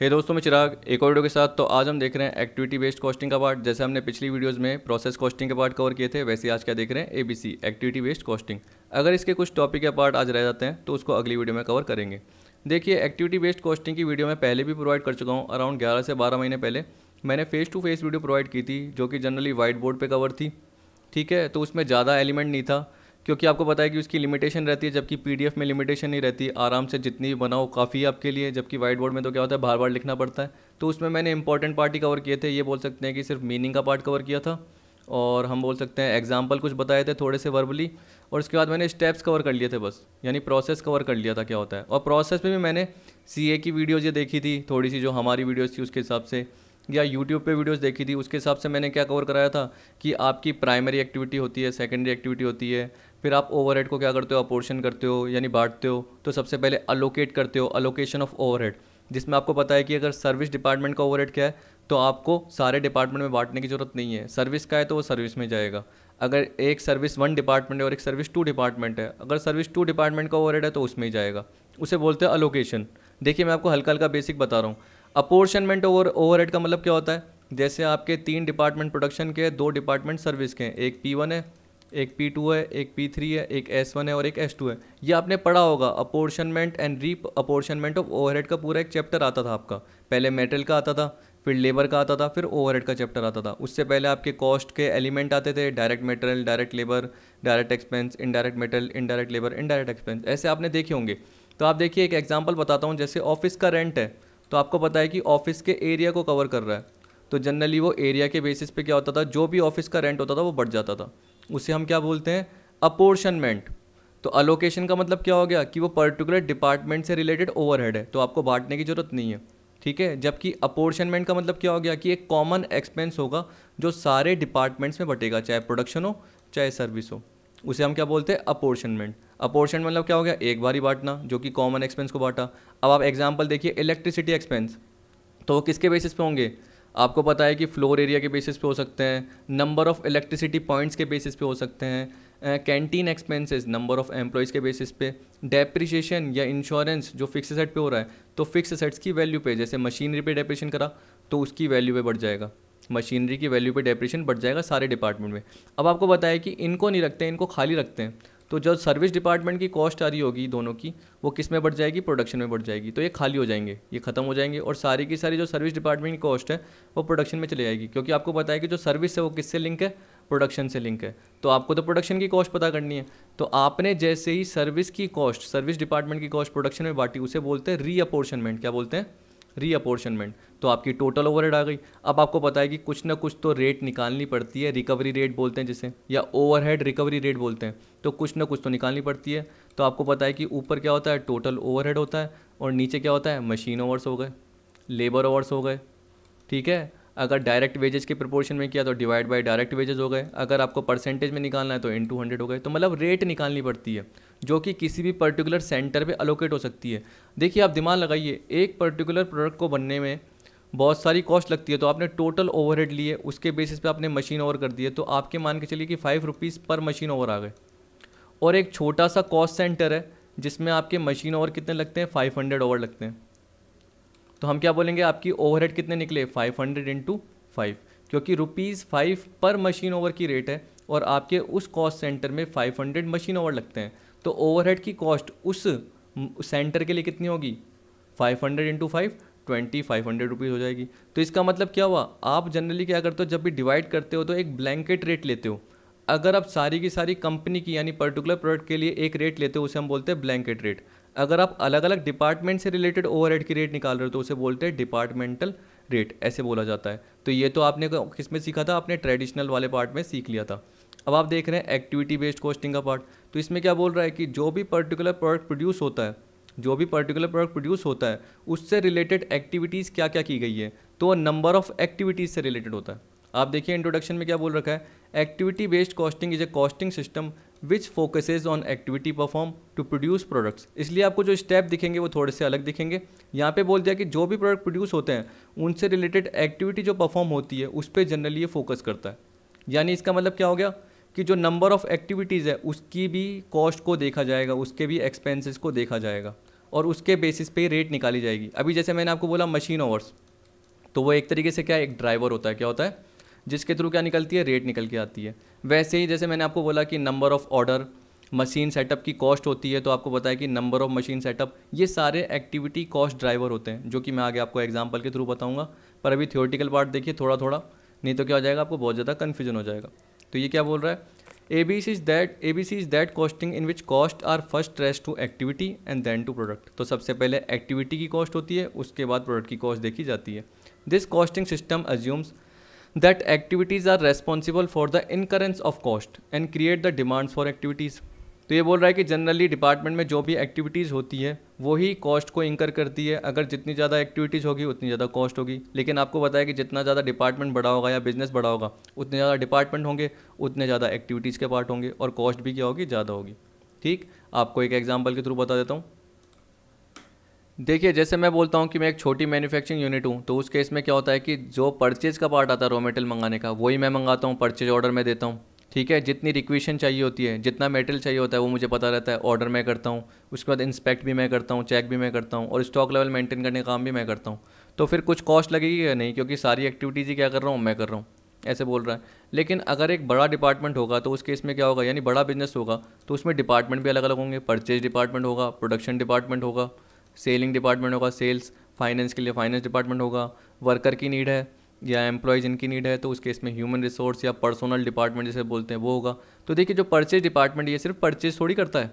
हे hey दोस्तों, मैं चिराग, एक और वीडियो के साथ। तो आज हम देख रहे हैं एक्टिविटी बेस्ड कॉस्टिंग का पार्ट जैसे हमने पिछली वीडियोस में प्रोसेस कॉस्टिंग के पार्ट कवर किए थे, वैसे आज क्या देख रहे हैं एबीसी एक्टिविटी बेस्ड कॉस्टिंग अगर इसके कुछ टॉपिक या पार्ट आज रह जाते हैं तो उसको अगली वीडियो में कवर करेंगे। देखिए एक्टिविटी बेस्ड कॉस्टिंग की वीडियो मैं पहले भी प्रोवाइड कर चुका हूँ अराउंड ग्यारह से बारह महीने पहले। मैंने face to face video provide की थी, जो कि जनरली वाइट बोर्ड पर कवर थी। ठीक है तो उसमें ज़्यादा एलिमेंट नहीं था। क्योंकि आपको पता है कि उसकी लिमिटेशन रहती है, जबकि पीडीएफ में लिमिटेशन नहीं रहती। आराम से जितनी भी बनाओ, काफ़ी आपके लिए, जबकि वाइट बोर्ड में तो क्या होता है बार बार लिखना पड़ता है। तो उसमें मैंने इंपॉर्टेंट पार्ट ही कवर किए थे। ये बोल सकते हैं कि सिर्फ़ मीनिंग का पार्ट कवर किया था। और हम बोल सकते हैं एग्ज़ाम्पल कुछ बताए थे थोड़े से वर्बली और उसके बाद मैंने स्टेप्स कवर कर लिए थे बस। यानी प्रोसेस कवर कर लिया था क्या होता है। और प्रोसेस में भी मैंने सीए की वीडियोज़ ये देखी थी, थोड़ी सी जो हमारी वीडियोज़ थी उसके हिसाब से। या यूट्यूब पे वीडियोस देखी थी, उसके हिसाब से मैंने क्या कवर कराया था कि आपकी प्राइमरी एक्टिविटी होती है सेकेंडरी एक्टिविटी होती है। फिर आप ओवरहेड को क्या करते हो? अपोर्शन करते हो, यानी बांटते हो। तो सबसे पहले अलोकेट करते हो अलोकेशन ऑफ़ ओवरहेड जिसमें आपको पता है कि अगर सर्विस डिपार्टमेंट का ओवरहेड क्या है तो आपको सारे डिपार्टमेंट में बांटने की ज़रूरत नहीं है। सर्विस का है तो वो सर्विस में जाएगा। अगर एक सर्विस वन डिपार्टमेंट है और एक सर्विस टू डिपार्टमेंट है, अगर सर्विस टू डिपार्टमेंट का ओवरहेड है तो उसमें ही जाएगा। उसे बोलते हैं अलोकेशन देखिए, मैं आपको हल्का हल्का बेसिक बता रहा हूँ। अपोर्शनमेंट ओवर ओवरहेड का मतलब क्या होता है? जैसे आपके तीन डिपार्टमेंट प्रोडक्शन के दो डिपार्टमेंट सर्विस के हैं। एक पी वन है एक पी टू है, एक पी थ्री है, एक एस वन है और एक एस टू है। ये आपने पढ़ा होगा apportionment and reapportionment of overhead का पूरा एक चैप्टर आता था आपका। पहले मेटल का आता था, फिर लेबर का आता था, फिर ओवरहेड का चैप्टर आता था। उससे पहले आपके कॉस्ट के एलिमेंट आते थे direct material direct labour direct expense indirect metal indirect labour indirect expense ऐसे आपने देखे होंगे। तो आप देखिए, एक एग्ज़ाम्पल बताता हूँ, जैसे ऑफ़िस का रेंट है तो आपको पता है कि ऑफ़िस के एरिया को कवर कर रहा है। तो जनरली वो एरिया के बेसिस पे क्या होता था, जो भी ऑफ़िस का रेंट होता था, वो बढ़ जाता था। उसे हम क्या बोलते हैं? अपोर्शनमेंट तो अलोकेशन का मतलब क्या हो गया? कि वो पर्टिकुलर डिपार्टमेंट से रिलेटेड ओवरहेड है तो आपको बांटने की ज़रूरत नहीं है, ठीक है? जबकि अपोर्शनमेंट का मतलब क्या हो गया कि एक कॉमन एक्सपेंस होगा जो सारे डिपार्टमेंट्स में बटेगा, चाहे प्रोडक्शन हो, चाहे सर्विस हो। उसे हम क्या बोलते हैं? अपोर्शनमेंट अपोर्शन मतलब क्या हो गया? एक बार ही बांटना, जो कि कॉमन एक्सपेंस को बांटा। अब आप एग्ज़ाम्पल देखिए इलेक्ट्रिसिटी एक्सपेंस तो वो किसके बेसिस पे होंगे? आपको पता है कि फ्लोर एरिया के बेसिस पे हो सकते हैं नंबर ऑफ़ इलेक्ट्रिसिटी पॉइंट्स के बेसिस पे हो सकते हैं canteen expenses number of employees के बेसिस पे डेप्रिशिएशन या इंश्योरेंस जो फिक्स सेट पे हो रहा है तो फिक्स सेट्स की वैल्यू पे, जैसे मशीनरी पे डेप्रिशन करा तो उसकी वैल्यू पे बढ़ जाएगा। मशीनरी की वैल्यू पे डेप्रिशन बढ़ जाएगा सारे डिपार्टमेंट में। अब आपको बताया कि इनको नहीं रखते हैं इनको खाली रखते हैं। तो जो सर्विस डिपार्टमेंट की कॉस्ट आ रही होगी दोनों की, वो किसमें बढ़ जाएगी? प्रोडक्शन में बढ़ जाएगी। तो ये खाली हो जाएँगे, ये खत्म हो जाएँगे और सारी की सारी जो सर्विस डिपार्टमेंट की कॉस्ट है, वो प्रोडक्शन में चली जाएगी क्योंकि आपको पता है कि जो सर्विस है वो किससे लिंक है? प्रोडक्शन से लिंक है। तो आपको तो प्रोडक्शन की कॉस्ट पता करनी है। तो आपने जैसे ही सर्विस की कॉस्ट सर्विस डिपार्टमेंट की कॉस्ट प्रोडक्शन में बांटी, उसे बोलते हैं रीअपोर्शनमेंट क्या बोलते हैं? रीअपोर्शनमेंट तो आपकी टोटल ओवरहेड आ गई। अब आपको पता है कि कुछ ना कुछ तो रेट निकालनी पड़ती है रिकवरी रेट बोलते हैं जिसे, या ओवरहेड रिकवरी रेट बोलते हैं तो कुछ ना कुछ तो निकालनी पड़ती है। तो आपको पता है कि ऊपर क्या होता है? टोटल ओवरहेड होता है, और नीचे क्या होता है? मशीन ओवर्स हो गए लेबर ओवर्स हो गए, ठीक है? अगर डायरेक्ट वेजेस के प्रपोर्शन में किया तो डिवाइड बाय डायरेक्ट वेजेस हो गए। अगर आपको परसेंटेज में निकालना है तो इन टू हंड्रेड हो गए। तो मतलब रेट निकालनी पड़ती है, जो कि किसी भी पर्टिकुलर सेंटर पे अलोकेट हो सकती है। देखिए, आप दिमाग लगाइए, एक पर्टिकुलर प्रोडक्ट को बनने में बहुत सारी कॉस्ट लगती है तो आपने टोटल ओवरहेड लिए, उसके बेसिस पे आपने मशीन ओवर कर दिए तो आपके मान के चलिए कि five rupees per machine hour आ गए। और एक छोटा सा कॉस्ट सेंटर है, जिसमें आपके मशीन ओवर कितने लगते हैं? फाइव हंड्रेड ओवर लगते हैं। तो हम क्या बोलेंगे? आपकी ओवरहेड कितने निकले? फाइव हंड्रेड इंटू फाइव क्योंकि rupees five per machine hour की रेट है और आपके उस कॉस्ट सेंटर में फाइव हंड्रेड मशीन ओवर लगते हैं। तो ओवरहेड की कॉस्ट उस सेंटर के लिए कितनी होगी? Five hundred into five twenty five hundred rupees हो जाएगी। तो इसका मतलब क्या हुआ? आप जनरली क्या करते हो? जब भी डिवाइड करते हो तो एक ब्लैंकेट रेट लेते हो। अगर आप सारी की सारी कंपनी की, यानी पर्टिकुलर प्रोडक्ट के लिए एक रेट लेते हो, उसे हम बोलते हैं ब्लैंकेट रेट अगर आप अलग अलग डिपार्टमेंट से रिलेटेड ओवरहेड की रेट निकाल रहे हो तो उसे बोलते हैं डिपार्टमेंटल रेट ऐसे बोला जाता है। तो ये तो आपने किसमें सीखा था? आपने ट्रेडिशनल वाले पार्ट में सीख लिया था। अब आप देख रहे हैं एक्टिविटी बेस्ड कॉस्टिंग का पार्ट तो इसमें क्या बोल रहा है कि जो भी पर्टिकुलर प्रोडक्ट प्रोड्यूस होता है, जो भी पर्टिकुलर प्रोडक्ट प्रोड्यूस होता है, उससे रिलेटेड एक्टिविटीज़ क्या क्या की गई है? तो नंबर ऑफ़ एक्टिविटीज़ से रिलेटेड होता है। आप देखिए इंट्रोडक्शन में क्या बोल रखा है? Activity based costing is a costing system which focuses on activity perform to produce products इसलिए आपको जो स्टेप दिखेंगे वो थोड़े से अलग दिखेंगे। यहाँ पे बोल दिया कि जो भी प्रोडक्ट प्रोड्यूस होते हैं, उनसे रिलेटेड एक्टिविटी जो परफॉर्म होती है, उस पर जनरली ये फोकस करता है। यानी इसका मतलब क्या हो गया कि जो नंबर ऑफ़ एक्टिविटीज़ है, उसकी भी कॉस्ट को देखा जाएगा, उसके भी एक्सपेंसेस को देखा जाएगा और उसके बेसिस पे रेट निकाली जाएगी। अभी जैसे मैंने आपको बोला मशीन ओवर्स तो वो एक तरीके से क्या एक ड्राइवर होता है। क्या होता है? जिसके थ्रू क्या निकलती है? रेट निकल के आती है। वैसे ही जैसे मैंने आपको बोला कि number of order machine setup की कॉस्ट होती है तो आपको बताया कि नंबर ऑफ़ मशीन सेटअप ये सारे एक्टिविटी कॉस्ट ड्राइवर होते हैं, जो कि मैं आगे आपको एग्ज़ाम्पल के थ्रू बताऊँगा। पर अभी थियोरटिकल पार्ट देखिए थोड़ा थोड़ा नहीं तो क्या हो जाएगा, आपको बहुत ज़्यादा कन्फ्यूज़न हो जाएगा। तो ये क्या बोल रहा है? A B C is that A B C is that costing in which cost are first trace to activity and then to product तो सबसे पहले एक्टिविटी की कॉस्ट होती है, उसके बाद प्रोडक्ट की कॉस्ट देखी जाती है। This costing system assumes that activities are responsible for the incurrence of cost and create the demands for activities तो ये बोल रहा है कि जनरली डिपार्टमेंट में जो भी एक्टिविटीज़ होती है, वही कॉस्ट को इंकर करती है। अगर जितनी ज़्यादा एक्टिविटीज़ होगी, उतनी ज़्यादा कॉस्ट होगी। लेकिन आपको बताया कि जितना ज़्यादा डिपार्टमेंट बड़ा होगा या बिज़नेस बड़ा होगा, उतने ज़्यादा डिपार्टमेंट होंगे, उतने ज़्यादा एक्टिविटीज़ के पार्ट होंगे और कॉस्ट भी क्या होगी? ज़्यादा होगी। ठीक? आपको एक एग्ज़ाम्पल के थ्रू बता देता हूँ। देखिए, जैसे मैं बोलता हूँ कि मैं एक छोटी मैन्युफैक्चरिंग यूनिट हूँ तो उस केस में क्या होता है कि जो परचेज़ का पार्ट आता है रॉ मेटेरियल मंगाने का, वही मैं मंगाता हूँ परचेज ऑर्डर में देता हूँ। ठीक है? जितनी रिक्वेशन चाहिए होती है, जितना मेटेरियल चाहिए होता है, वो मुझे पता रहता है ऑर्डर मैं करता हूँ। उसके बाद इंस्पेक्ट भी मैं करता हूँ चेक भी मैं करता हूँ और स्टॉक लेवल मेंटेन करने का काम भी मैं करता हूँ। तो फिर कुछ कॉस्ट लगेगी या नहीं? क्योंकि सारी एक्टिविटीज़ ही क्या कर रहा हूँ, मैं कर रहा हूँ। ऐसे बोल रहा है। लेकिन अगर एक बड़ा डिपार्टमेंट होगा तो उस केस में क्या होगा? यानी बड़ा बिज़नेस होगा तो उसमें डिपार्टमेंट भी अलग अलग होंगे। परचेज डिपार्टमेंट होगा प्रोडक्शन डिपार्टमेंट होगा। सेलिंग डिपार्टमेंट होगा, सेल्स, फाइनेंस के लिए फाइनेंस डिपार्टमेंट होगा, वर्कर की नीड है या एम्प्लॉयज़ इनकी नीड है तो उस केस में ह्यूमन रिसोर्स या पर्सनल डिपार्टमेंट जैसे बोलते हैं, वो होगा। तो देखिए, जो परचेज डिपार्टमेंट ये सिर्फ़ परचेज थोड़ी करता है,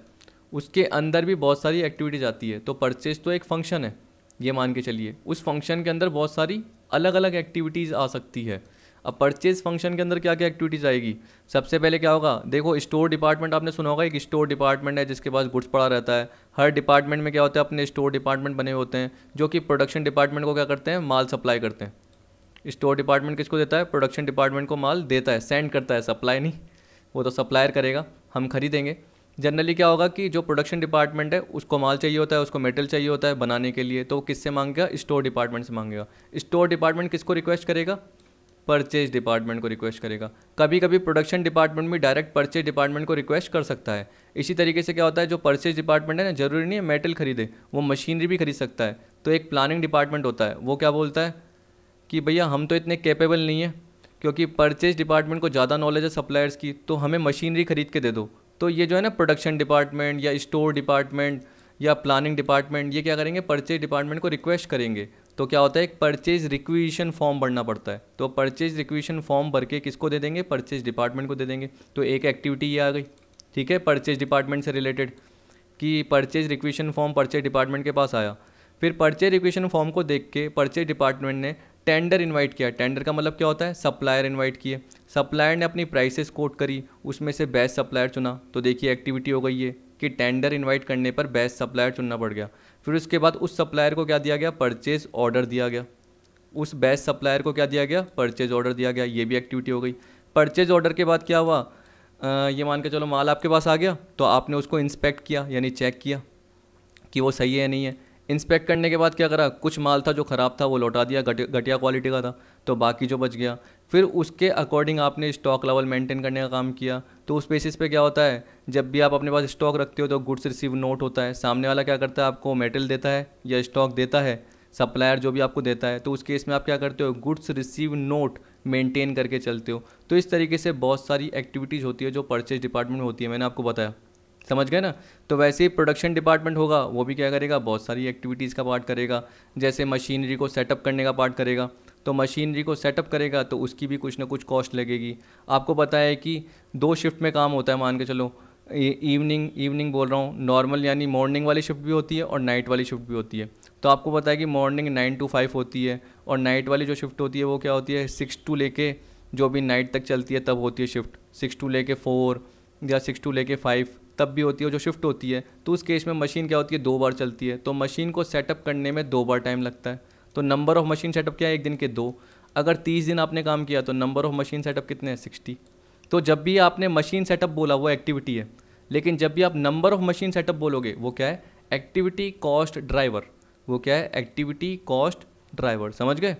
उसके अंदर भी बहुत सारी एक्टिविटीज़ आती है तो परचेज तो एक फ़ंक्शन है, ये मान के चलिए, उस फ़ंक्शन के अंदर बहुत सारी अलग अलग एक्टिविटीज़ आ सकती है। अब परचेज फ़ंक्शन के अंदर क्या क्या एक्टिविटीज़ आएगी? सबसे पहले क्या होगा? देखो स्टोर डिपार्टमेंट आपने सुना होगा, एक स्टोर डिपार्टमेंट है जिसके पास गुड्स पड़ा रहता है। हर डिपार्टमेंट में क्या होता है? अपने स्टोर डिपार्टमेंट बने होते हैं, जो कि प्रोडक्शन डिपार्टमेंट को क्या करते हैं? माल सप्लाई करते हैं। स्टोर डिपार्टमेंट किसको देता है? प्रोडक्शन डिपार्टमेंट को माल देता है सेंड करता है सप्लाई नहीं। वो तो सप्लायर करेगा, हम खरीदेंगे। जनरली क्या होगा कि जो प्रोडक्शन डिपार्टमेंट है, उसको माल चाहिए होता है, उसको मेटल चाहिए होता है बनाने के लिए। तो वो किससे मांगेगा? स्टोर डिपार्टमेंट से मांगेगा। स्टोर डिपार्टमेंट किसको रिक्वेस्ट करेगा? परचेज डिपार्टमेंट को रिक्वेस्ट करेगा। कभी कभी प्रोडक्शन डिपार्टमेंट भी डायरेक्ट परचेज डिपार्टमेंट को रिक्वेस्ट कर सकता है। इसी तरीके से क्या होता है, जो परचेज डिपार्टमेंट है ना, ज़रूरी नहीं है मेटल खरीदे, वो मशीनरी भी खरीद सकता है। तो एक प्लानिंग डिपार्टमेंट होता है, वो क्या बोलता है कि भैया, हम तो इतने कैपेबल नहीं है, क्योंकि परचेज डिपार्टमेंट को ज़्यादा नॉलेज है सप्लायर्स की तो हमें मशीनरी खरीद के दे दो। तो ये जो है ना प्रोडक्शन डिपार्टमेंट या स्टोर डिपार्टमेंट या प्लानिंग डिपार्टमेंट ये क्या करेंगे परचेज डिपार्टमेंट को रिक्वेस्ट करेंगे। तो क्या होता है, एक परचेज रिक्वेशन फॉर्म भरना पड़ता है। तो परचेज रिक्वेशन फॉर्म भर के किसको दे देंगे? परचेज डिपार्टमेंट को दे देंगे। तो एक एक्टिविटी ये आ गई, ठीक है? परचेज डिपार्टमेंट से रिलेटेड कि purchase requisition form purchase department के पास आया। फिर परचेज रिक्वेशन फॉर्म को देख के परचेज डिपार्टमेंट ने टेंडर इनवाइट किया। टेंडर का मतलब क्या होता है? सप्लायर इनवाइट किए। सप्लायर ने अपनी प्राइसेस कोट करी, उसमें से बेस्ट सप्लायर चुना। तो देखिए एक्टिविटी हो गई है कि टेंडर इनवाइट करने पर बेस्ट सप्लायर चुनना पड़ गया। फिर उसके बाद उस सप्लायर को क्या दिया गया? परचेज ऑर्डर दिया गया। उस बेस्ट सप्लायर को क्या दिया गया? परचेज ऑर्डर दिया गया। ये भी एक्टिविटी हो गई। परचेज ऑर्डर के बाद क्या हुआ? आ, ये मान के चलो माल आपके पास आ गया तो आपने उसको इंस्पेक्ट किया यानी चेक किया कि वो सही है या नहीं है। इंस्पेक्ट करने के बाद क्या करा? कुछ माल था जो ख़राब था वो लौटा दिया घटिया क्वालिटी का था तो बाकी जो बच गया फिर उसके अकॉर्डिंग आपने स्टॉक लेवल मेंटेन करने का काम किया। तो उस बेसिस पे क्या होता है? जब भी आप अपने पास स्टॉक रखते हो तो गुड्स रिसीव नोट होता है। सामने वाला क्या करता है? आपको मेटल देता है या स्टॉक देता है सप्लायर जो भी आपको देता है। तो उस केस में आप क्या करते हो? गुड्स रिसीव नोट मेंटेन करके चलते हो। तो इस तरीके से बहुत सारी एक्टिविटीज़ होती है जो परचेज डिपार्टमेंट में होती है। मैंने आपको बताया। समझ गए ना? तो वैसे ही प्रोडक्शन डिपार्टमेंट होगा, वो भी क्या करेगा? बहुत सारी एक्टिविटीज़ का पार्ट करेगा। जैसे मशीनरी को सेटअप करने का पार्ट करेगा। तो मशीनरी को सेटअप करेगा तो उसकी भी कुछ ना कुछ कॉस्ट लगेगी। आपको पता है कि दो शिफ्ट में काम होता है, मान के चलो इवनिंग इवनिंग बोल रहा हूँ नॉर्मल यानी मॉर्निंग वाली शिफ्ट भी होती है और नाइट वाली शिफ्ट भी होती है। तो आपको पता है कि मॉर्निंग नाइन टू फाइव होती है और नाइट वाली जो शिफ्ट होती है, वो क्या होती है सिक्स टू लेके जो भी नाइट तक चलती है, तब होती है शिफ्ट सिक्स टू लेके फोर या सिक्स टू लेके फाइव तब भी होती है जो शिफ्ट होती है। तो उस केस में मशीन क्या होती है, दो बार चलती है। तो मशीन को सेटअप करने में दो बार टाइम लगता है। तो नंबर ऑफ़ मशीन सेटअप क्या है? एक दिन के दो। अगर तीस दिन आपने काम किया तो नंबर ऑफ़ मशीन सेटअप कितने हैं? सिक्सटी। तो जब भी आपने मशीन सेटअप बोला, वो एक्टिविटी है। लेकिन जब भी आप नंबर ऑफ़ मशीन सेटअप बोलोगे, वो क्या है? एक्टिविटी कॉस्ट ड्राइवर वो क्या है? एक्टिविटी कॉस्ट ड्राइवर समझ गए?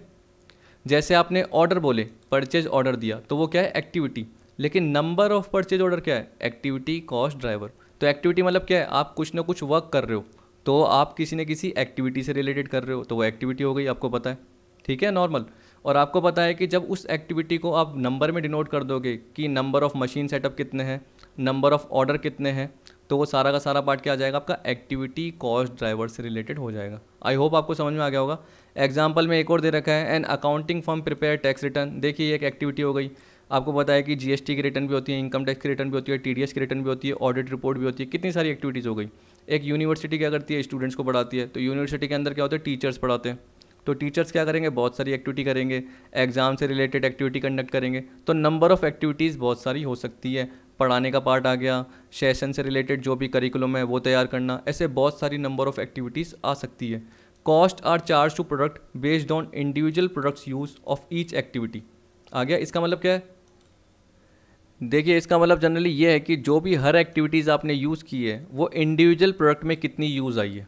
जैसे आपने ऑर्डर बोले परचेज ऑर्डर दिया तो वो क्या है? एक्टिविटी लेकिन नंबर ऑफ़ परचेज ऑर्डर क्या है? एक्टिविटी कॉस्ट ड्राइवर तो एक्टिविटी मतलब क्या है? आप कुछ ना कुछ वर्क कर रहे हो। तो आप किसी न किसी एक्टिविटी से रिलेटेड कर रहे हो तो वो एक्टिविटी हो गई, आपको पता है। ठीक है नॉर्मल और आपको पता है कि जब उस एक्टिविटी को आप नंबर में डिनोट कर दोगे कि नंबर ऑफ़ मशीन सेटअप कितने हैं नंबर ऑफ़ ऑर्डर कितने हैं तो वो सारा का सारा पार्ट क्या आ जाएगा? आपका एक्टिविटी कॉस्ट ड्राइवर से रिलेटेड हो जाएगा। आई होप आपको समझ में आ गया होगा। एग्ज़ाम्पल में एक और दे रखा है an accounting form prepare tax return देखिए, एक एक्टिविटी हो गई। आपको पता है कि जीएसटी की रिटर्न भी होती है इनकम टैक्स की रिटर्न भी होती है टीडीएस की रिटर्न भी होती है ऑडिट रिपोर्ट भी होती है, कितनी सारी एक्टिविटीज़ हो गई। एक यूनिवर्सिटी क्या करती है स्टूडेंट्स को पढ़ाती है। तो यूनिवर्सिटी के अंदर क्या होता है टीचर्स पढ़ाते हैं। तो टीचर्स क्या करेंगे, बहुत सारी एक्टिविटी करेंगे। एग्ज़ाम से रिलेटेड एक्टिविटी कंडक्ट करेंगे। तो नंबर ऑफ़ एक्टिविटीज़ बहुत सारी हो सकती है। पढ़ाने का पार्ट आ गया सेशन से रिलेटेड जो भी करिकुलम है, वो तैयार करना, ऐसे बहुत सारी नंबर ऑफ़ एक्टिविटीज़ आ सकती है। Cost are charge to product based on individual products use of each activity आ गया, इसका मतलब क्या है? देखिए, इसका मतलब जनरली ये है कि जो भी हर एक्टिविटीज़ आपने यूज़ की है वो इंडिविजुअल प्रोडक्ट में कितनी यूज़ आई है?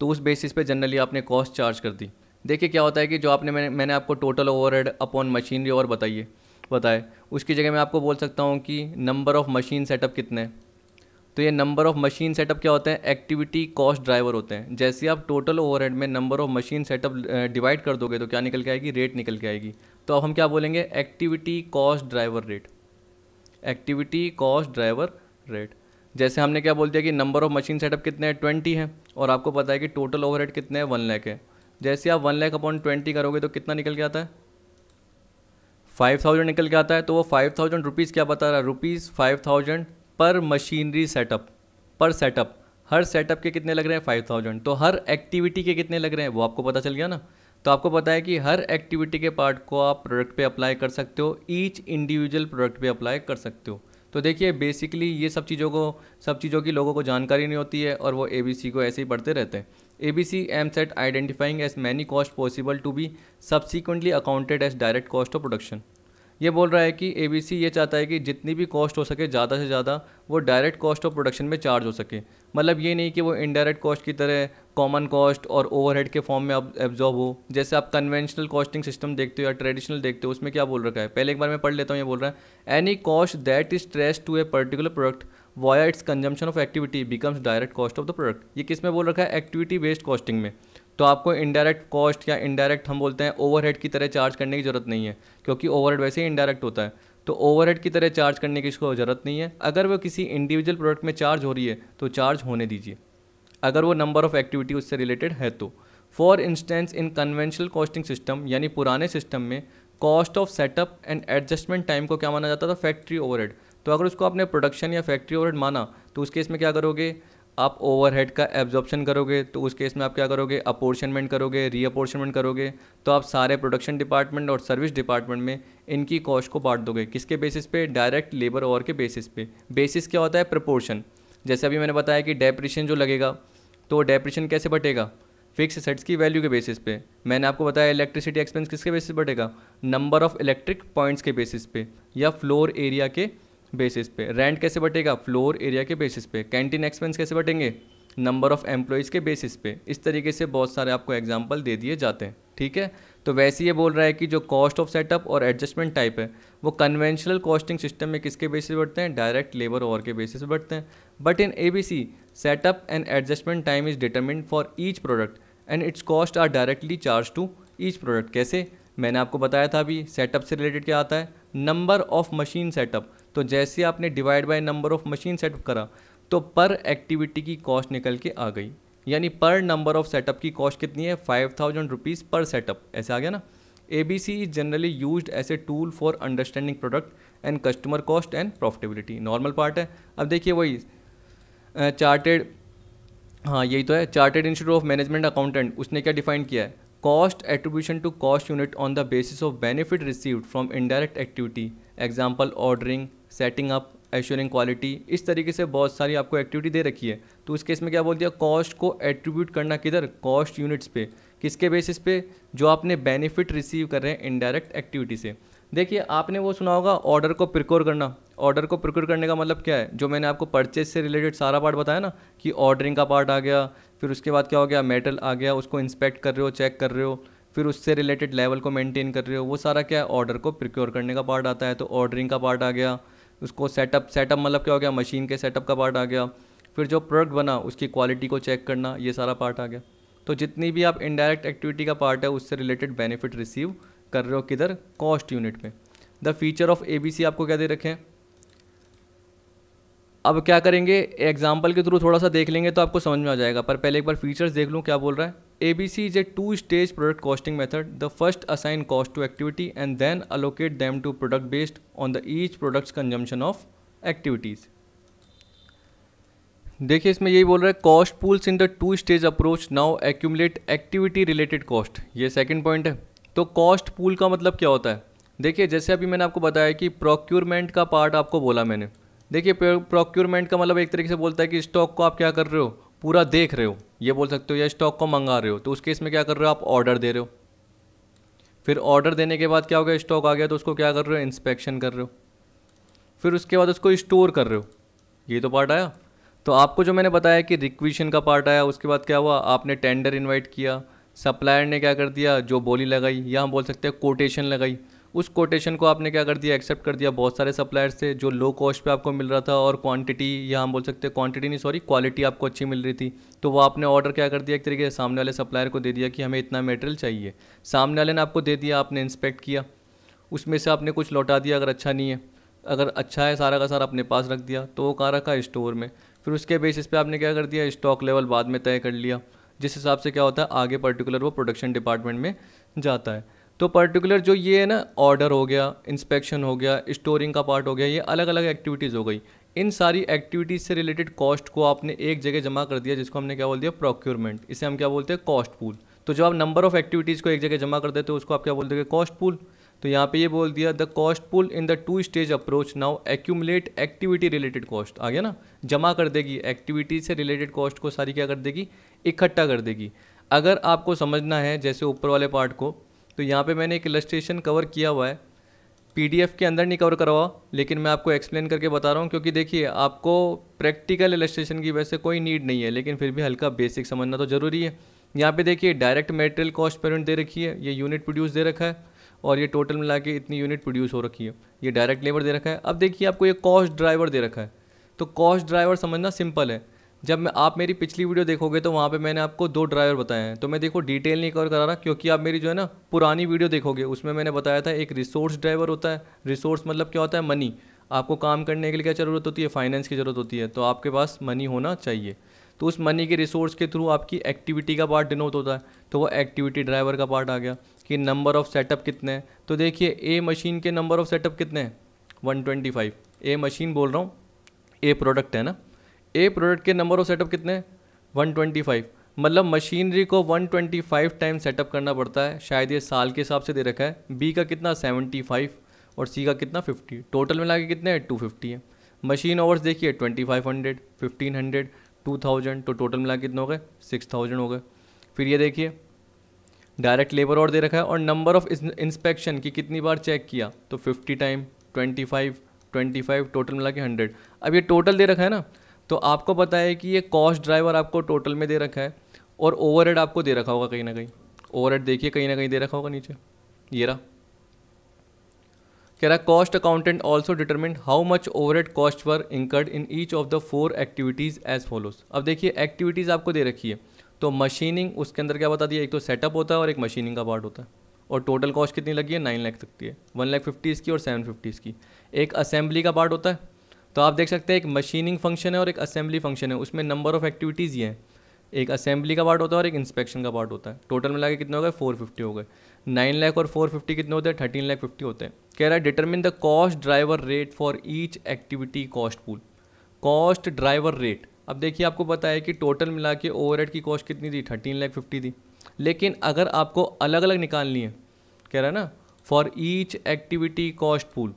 तो उस बेसिस पे जनरली आपने कॉस्ट चार्ज कर दी। देखिए, क्या होता है कि जो आपने, मैंने मैंने आपको टोटल ओवरहेड अपॉन मशीनरी और बताइए, बताए। उसकी जगह मैं आपको बोल सकता हूँ कि नंबर ऑफ़ मशीन सेटअप कितने हैं। तो ये नंबर ऑफ़ मशीन सेटअप क्या होते हैं? एक्टिविटी कॉस्ट ड्राइवर होते हैं। जैसे आप टोटल ओवरहेड में number of machine setup divide कर दोगे तो क्या निकल के आएगी? रेट निकल के आएगी। तो अब हम क्या बोलेंगे? Activity cost driver rate activity cost driver rate जैसे हमने क्या बोल दिया कि नंबर ऑफ़ मशीन सेटअप कितने हैं? ट्वेंटी हैं। और आपको पता है कि टोटल ओवरहेड कितने हैं? वन लैख है। जैसे आप वन लैख अपॉन ट्वेंटी करोगे तो कितना निकल के आता है? फाइव थाउज़ेंड निकल के आता है तो वो फाइव थाउज़ेंड रुपीज़ क्या बता रहा है? Rupees five thousand per machinery setup per setup हर सेटअप के कितने लग रहे हैं? फाइव थाउज़ेंड तो हर एक्टिविटी के कितने लग रहे हैं? वो आपको पता चल गया ना? तो आपको पता है कि हर एक्टिविटी के पार्ट को आप प्रोडक्ट पे अप्लाई कर सकते हो ईच इंडिविजुअल प्रोडक्ट पे अप्लाई कर सकते हो। तो देखिए बेसिकली ये सब चीज़ों को, सब चीज़ों की लोगों को जानकारी नहीं होती है और वो एबीसी को ऐसे ही पढ़ते रहते हैं। A B C aims at identifying as many cost possible to be subsequently accounted as direct cost of production ये बोल रहा है कि एबीसी ये चाहता है कि जितनी भी कॉस्ट हो सके, ज़्यादा से ज़्यादा वो डायरेक्ट कॉस्ट ऑफ़ प्रोडक्शन में चार्ज हो सके। मतलब ये नहीं कि वो इनडायरेक्ट कॉस्ट की तरह कॉमन कॉस्ट और ओवरहेड के फॉर्म में अब एब्जॉर्ब हो। जैसे आप कन्वेंशनल कॉस्टिंग सिस्टम देखते हो या ट्रेडिशनल देखते हो, उसमें क्या बोल रखा है? पहले एक बार मैं पढ़ लेता हूँ, ये बोल रहा है any cost that is trace to a particular product via its consumption of activity becomes direct cost of the product ये किसमें बोल रखा है? एक्टिविटी बेस्ड कॉस्टिंग में। तो आपको इनडायरेक्ट कॉस्ट या इनडायरेक्ट हम बोलते हैं ओवरहेड की तरह चार्ज करने की ज़रूरत नहीं है, क्योंकि ओवरहेड वैसे ही इनडायरेक्ट होता है। तो ओवरहेड की तरह चार्ज करने की इसको ज़रूरत नहीं है। अगर वो किसी इंडिविजुअल प्रोडक्ट में चार्ज हो रही है तो चार्ज होने दीजिए। अगर वो नंबर ऑफ़ एक्टिविटी उससे रिलेटेड है तो। For instance in conventional costing system यानी पुराने सिस्टम में cost of setup and adjustment time को क्या माना जाता था? फैक्ट्री ओवरहेड तो अगर उसको आपने प्रोडक्शन या फैक्ट्री ओवरहेड माना तो उस केस में क्या करोगे? आप ओवरहेड का एब्जॉर्प्शन करोगे तो उस केस में आप क्या करोगे? अपोर्शनमेंट करोगे रीअपोर्शनमेंट करोगे तो आप सारे प्रोडक्शन डिपार्टमेंट और सर्विस डिपार्टमेंट में इनकी कॉस्ट को बांट दोगे। किसके बेसिस पे? डायरेक्ट लेबर और के बेसिस पे। बेसिस क्या होता है? प्रपोर्शन जैसे अभी मैंने बताया कि डेप्रिशन जो लगेगा तो डेप्रिशन कैसे बटेगा? फिक्स सेट्स की वैल्यू के बेसिस पे। मैंने आपको बताया इलेक्ट्रिसिटी एक्सपेंस किसके बेसिस पे बढ़ेगा नंबर ऑफ़ इलेक्ट्रिक पॉइंट्स के बेसिस पे, या फ्लोर एरिया के बेसिस पे। रेंट कैसे बटेगा? फ्लोर एरिया के बेसिस पे। कैंटीन एक्सपेंस कैसे बटेंगे? नंबर ऑफ़ एम्प्लॉयज़ के बेसिस पे। इस तरीके से बहुत सारे आपको एग्ज़ाम्पल दे दिए जाते हैं। ठीक है? तो वैसे ये बोल रहा है कि जो कॉस्ट ऑफ़ सेटअप और एडजस्टमेंट टाइप है, वो कन्वेंशनल कॉस्टिंग सिस्टम में किसके बेसिस बढ़ते हैं? डायरेक्ट लेबर और के बेसिस पे बढ़ते हैं। But in A B C setup and adjustment time is determined for each product and its cost are directly charge to each product कैसे? मैंने आपको बताया था अभी सेटअप से रिलेटेड क्या आता है? नंबर ऑफ़ मशीन सेटअप तो जैसे आपने divide by number of machine setup करा तो पर एक्टिविटी की कॉस्ट निकल के आ गई। यानी पर नंबर ऑफ़ सेटअप की कॉस्ट कितनी है? Five thousand rupees per setup ऐसे आ गया ना? A B C is generally use as a tool for understanding product and customer cost and profitability normal part है। अब देखिए वही चार्टेड हाँ यही तो है। Chartered institute of management accountant उसने क्या डिफाइन किया है? Cost attribution to cost unit on the basis of benefit received from indirect activity example ordering setting up assuring quality इस तरीके से बहुत सारी आपको एक्टिविटी दे रखी है। तो इस केस में क्या बोल दिया? कॉस्ट को एट्रीब्यूट करना किधर? कॉस्ट यूनिट्स पे। किसके बेसिस पे? जो आपने बेनिफिट रिसीव कर रहे हैं इनडायरेक्ट एक्टिविटी से। देखिए, आपने वो सुना होगा ऑर्डर को प्रिकोर करना। ऑर्डर को प्रिकोर करने का मतलब क्या है? जो मैंने आपको परचेज से रिलेटेड सारा पार्ट बताया ना, कि ऑर्डरिंग का पार्ट आ गया, फिर उसके बाद क्या हो गया? मेटल आ गया, उसको इंस्पेक्ट कर रहे हो चेक कर रहे हो, फिर उससे रिलेटेड लेवल को मेंटेन कर रहे हो। वो सारा क्या है? ऑर्डर को प्रिक्योर करने का पार्ट आता है तो ऑर्डरिंग का पार्ट आ गया। उसको सेटअप सेटअप मतलब क्या हो गया? मशीन के सेटअप का पार्ट आ गया। फिर जो प्रोडक्ट बना, उसकी क्वालिटी को चेक करना, ये सारा पार्ट आ गया। तो जितनी भी आप इनडायरेक्ट एक्टिविटी का पार्ट है, उससे रिलेटेड बेनिफिट रिसीव कर रहे हो किधर? कॉस्ट यूनिट में। द फीचर ऑफ़ एबीसी आपको क्या दे रखे अब क्या करेंगे? एग्ज़ाम्पल के थ्रू थोड़ा सा देख लेंगे तो आपको समझ में आ जाएगा। पर पहले एक बार फीचर्स देख लूँ, क्या बोल रहा है? A B C is a two stage product costing method the first assign cost to activity and then allocate them to product based on the each products consumption of activities देखिए, इसमें यही बोल रहा है cost pools in the two stage approach now accumulate activity related cost ये second point है। तो cost pool का मतलब क्या होता है? देखिए, जैसे अभी मैंने आपको बताया कि प्रोक्यूरमेंट का पार्ट आपको बोला मैंने। देखिए प्रोक्यूरमेंट का मतलब एक तरीके से बोलता है कि स्टॉक को आप क्या कर रहे हो? पूरा देख रहे हो, ये बोल सकते हो या स्टॉक को मंगा रहे हो तो उस केस में क्या कर रहे हो आप? ऑर्डर दे रहे हो। फिर ऑर्डर देने के बाद क्या हो गया? स्टॉक आ गया तो उसको क्या कर रहे हो? इंस्पेक्शन कर रहे हो। फिर उसके बाद उसको स्टोर कर रहे हो। ये तो पार्ट आया। तो आपको जो मैंने बताया कि रिक्विशन का पार्ट आया, उसके बाद क्या हुआ? आपने टेंडर इन्वाइट किया सप्लायर ने क्या कर दिया? जो बोली लगाई, या हम बोल सकते हैं कोटेशन लगाई। उस कोटेशन को आपने क्या कर दिया? एक्सेप्ट कर दिया। बहुत सारे सप्लायर्स से जो लो कॉस्ट पे आपको मिल रहा था और क्वांटिटी या हम बोल सकते हैं क्वांटिटी नहीं सॉरी क्वालिटी आपको अच्छी मिल रही थी। तो वो आपने ऑर्डर क्या कर दिया? एक तरीके से सामने वाले सप्लायर को दे दिया कि हमें इतना मटेरियल चाहिए। सामने वाले ने आपको दे दिया, आपने इंस्पेक्ट किया। उसमें से आपने कुछ लौटा दिया, अगर अच्छा नहीं है। अगर अच्छा है, सारा का सारा अपने पास रख दिया। तो वो कहाँ रखा? स्टोर में। फिर उसके बेसिस पे आपने क्या कर दिया? स्टॉक लेवल बाद में तय कर लिया। जिस हिसाब से क्या होता है, आगे पर्टिकुलर वो प्रोडक्शन डिपार्टमेंट में जाता है। तो पर्टिकुलर जो ये है ना ऑर्डर हो गया इंस्पेक्शन हो गया स्टोरिंग का पार्ट हो गया, ये अलग अलग एक्टिविटीज़ हो गई। इन सारी एक्टिविटीज़ से रिलेटेड कॉस्ट को आपने एक जगह जमा कर दिया, जिसको हमने क्या बोल दिया? प्रोक्योरमेंट इसे हम क्या बोलते हैं? कॉस्ट पूल तो जब आप नंबर ऑफ़ एक्टिविटीज़ को एक जगह जमा कर देते हो, उसको आप क्या बोलते हैं कॉस्ट पूल तो यहाँ पे ये बोल दिया the cost pool in the two stage approach now accumulate activity related cost आ गया ना? जमा कर देगी एक्टिविटी से रिलेटेड कॉस्ट को सारी क्या कर देगी? इकट्ठा कर देगी। अगर आपको समझना है, जैसे ऊपर वाले पार्ट को तो यहाँ पे मैंने एक इलस्ट्रेशन कवर किया हुआ है। पीडीएफ के अंदर नहीं कवर करवा लेकिन मैं आपको एक्सप्लेन करके बता रहा हूँ, क्योंकि देखिए, आपको प्रैक्टिकल इलस्ट्रेशन की वजह से कोई नीड नहीं है, लेकिन फिर भी हल्का बेसिक समझना तो ज़रूरी है। यहाँ पे देखिए direct material cost per unit दे रखी है, ये यूनिट प्रोड्यूस दे रखा है, और ये टोटल मिला के इतनी यूनिट प्रोड्यूस हो रखी है। ये डायरेक्ट लेबर दे रखा है। अब देखिए, आपको ये कॉस्ट ड्राइवर दे रखा है। तो कॉस्ट ड्राइवर समझना सिंपल है। जब मैं आप मेरी पिछली वीडियो देखोगे तो वहाँ पे मैंने आपको दो ड्राइवर बताए हैं। तो मैं देखो डिटेल नहीं कवर करा रहा, क्योंकि आप मेरी जो है ना पुरानी वीडियो देखोगे, उसमें मैंने बताया था, एक रिसोर्स ड्राइवर होता है। रिसोर्स मतलब क्या होता है? मनी आपको काम करने के लिए क्या ज़रूरत होती है? फाइनेंस की ज़रूरत होती है। तो आपके पास मनी होना चाहिए। तो उस मनी के रिसोर्स के थ्रू आपकी एक्टिविटी का पार्ट डिनोट होता है। तो वो एक्टिविटी ड्राइवर का पार्ट आ गया कि नंबर ऑफ़ सेटअप कितने हैं। तो देखिए ए मशीन के नंबर ऑफ़ सेटअप कितने हैं? One twenty five A machine बोल रहा हूँ ए प्रोडक्ट है ना? ए प्रोडक्ट के नंबर ऑफ़ सेटअप कितने हैं? वन ट्वेंटी फाइव मतलब मशीनरी को one twenty five time setup करना पड़ता है। शायद ये साल के हिसाब से दे रखा है। बी का कितना? सेवेंटी फाइव और सी का कितना? फिफ्टी टोटल मिला के कितने टू फिफ्टी है। मशीन ओवर्स देखिए twenty five hundred fifteen hundred two thousand तो टोटल मिला कितने हो गए? सिक्स थाउज़ेंड हो गए। फिर ये देखिए डायरेक्ट लेबर और दे रखा है। और नंबर ऑफ़ इंस्पेक्शन की कितनी बार चेक किया? तो fifty time twenty five twenty five total मिला के हंड्रेड अब ये टोटल दे रखा है ना? तो आपको पता है कि ये कॉस्ट ड्राइवर आपको टोटल में दे रखा है और ओवर आपको दे रखा होगा कहीं ना कहीं। ओवर देखिए, कहीं ना कहीं दे रखा होगा नीचे। ये रहा। कह रहा cost accountant also determine how much over cost were incurred in each of the four activities as follows अब देखिए एक्टिविटीज़ आपको दे रखी है। तो मशीनिंग उसके अंदर क्या बता दिया? एक तो सेटअप होता है और एक मशीनिंग का पार्ट होता है। और टोटल कॉस्ट कितनी लगी है? नाइन लाख तक की है। वन लाख फिफ्टीज़ की और सेवन फिफ्टीज़ की एक असेंबली का पार्ट होता है। तो आप देख सकते हैं एक मशीनिंग फ़ंक्शन है और एक असेंबली फ़ंक्शन है। उसमें नंबर ऑफ़ एक्टिविटीज़ ये हैं। एक असेंबली का पार्ट होता है और एक इंस्पेक्शन का पार्ट होता है। टोटल मिला के कितने हो गए? फोर फिफ्टी हो गए। नाइन लाख और फोर फिफ्टी कितने होते हैं? थर्टीन लाख फिफ्टी होते हैं। कह रहा है determine the cost driver rate for each activity cost pool cost driver rate अब देखिए, आपको पता है कि टोटल मिला के ओवर की कॉस्ट कितनी थी? थर्टीन लाख फिफ्टी थी। लेकिन अगर आपको अलग अलग निकालनी है, कह रहा है ना for each activity cost pool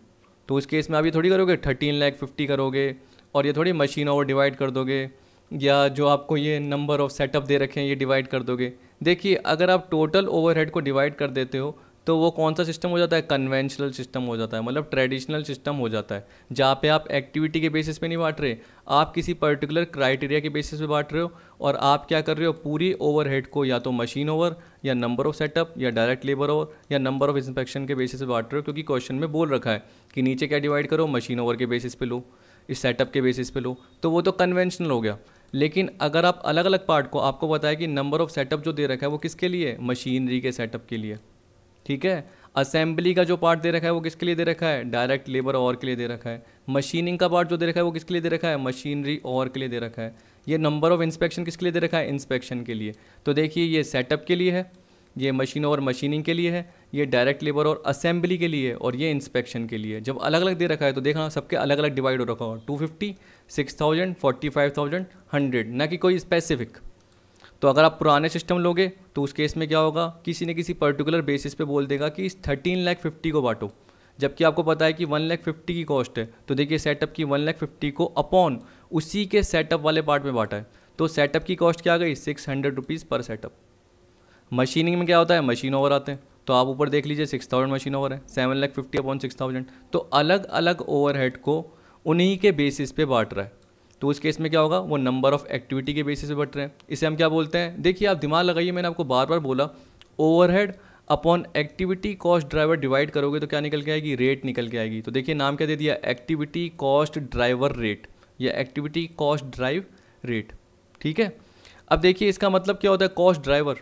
तो उस केस में आप ये थोड़ी करोगे? थर्टीन लैख फिफ्टी करोगे और ये थोड़ी मशीन ओवर डिवाइड कर दोगे या जो आपको ये नंबर ऑफ़ सेटअप दे रखे हैं, ये डिवाइड कर दोगे। देखिए, अगर आप टोटल ओवरहेड को डिवाइड कर देते हो तो वो कौन सा सिस्टम हो जाता है? कन्वेंशनल सिस्टम हो जाता है। मतलब ट्रेडिशनल सिस्टम हो जाता है। जहाँ पे आप एक्टिविटी के बेसिस पे नहीं बांट रहे, आप किसी पर्टिकुलर क्राइटेरिया के बेसिस पे बांट रहे हो और आप क्या कर रहे हो? पूरी ओवरहेड को या तो मशीन ओवर या नंबर ऑफ़ सेटअप या डायरेक्ट लेबर ओवर या नंबर ऑफ़ इंस्पेक्शन के बेसिस पे बांट रहे हो, क्योंकि क्वेश्चन में बोल रखा है कि नीचे क्या डिवाइड करो? मशीन ओवर के बेसिस पे लो। इस सेटअप के बेसिस पे लो। तो वो तो कन्वेंशनल हो गया। लेकिन अगर आप अलग अलग पार्ट को, आपको बताया कि नंबर ऑफ़ सेटअप जो दे रखा है वो किसके लिए? मशीनरी के सेटअप के लिए। ठीक है? असेंबली का जो पार्ट दे रखा है वो किसके लिए दे रखा है? डायरेक्ट लेबर और के लिए दे रखा है। मशीनिंग का पार्ट जो दे रखा है वो किसके लिए दे रखा है? मशीनरी और के लिए दे रखा है। ये नंबर ऑफ़ इंस्पेक्शन किसके लिए दे रखा है? इंस्पेक्शन के लिए। तो देखिए, ये सेटअप के लिए है, ये मशीन और मशीनिंग के लिए है, ये डायरेक्ट लेबर और असेंबली के लिए और ये इंस्पेक्शन के लिए। जब अलग अलग दे रखा है तो देखना, सबके अलग अलग डिवाइड हो रखा हो। Two fifty six thousand forty five thousand hundred ना कि कोई स्पेसिफिक तो अगर आप पुराने सिस्टम लोगे तो उस केस में क्या होगा? किसी न किसी पर्टिकुलर बेसिस पे बोल देगा कि इस थर्टीन लैख फिफ्टी को बांटो। जबकि आपको पता है कि वन लैख फिफ्टी की कॉस्ट है। तो देखिए सेटअप की वन लैख फिफ्टी को अपॉन उसी के सेटअप वाले पार्ट में बांटा है। तो सेटअप की कॉस्ट क्या आ गई? Six hundred rupees per setup machining में क्या होता है? मशीन ओवर आते हैं। तो आप ऊपर देख लीजिए सिक्स थाउज़ेंड मशीन ओवर है। Seven lakh fifty upon six thousand तो अलग अलग ओवरहेड को उन्हीं के बेसिस पे बांट रहा है। तो उस केस में क्या होगा? वो नंबर ऑफ़ एक्टिविटी के बेसिस पे बढ़ रहे हैं। इसे हम क्या बोलते हैं? देखिए, आप दिमाग लगाइए, मैंने आपको बार बार बोला overhead upon activity cost driver divide करोगे तो क्या निकल के आएगी? रेट निकल के आएगी। तो देखिए, नाम क्या दे दिया? एक्टिविटी कॉस्ट ड्राइवर रेट या एक्टिविटी कॉस्ट ड्राइव रेट ठीक है? अब देखिए, इसका मतलब क्या होता है? कॉस्ट ड्राइवर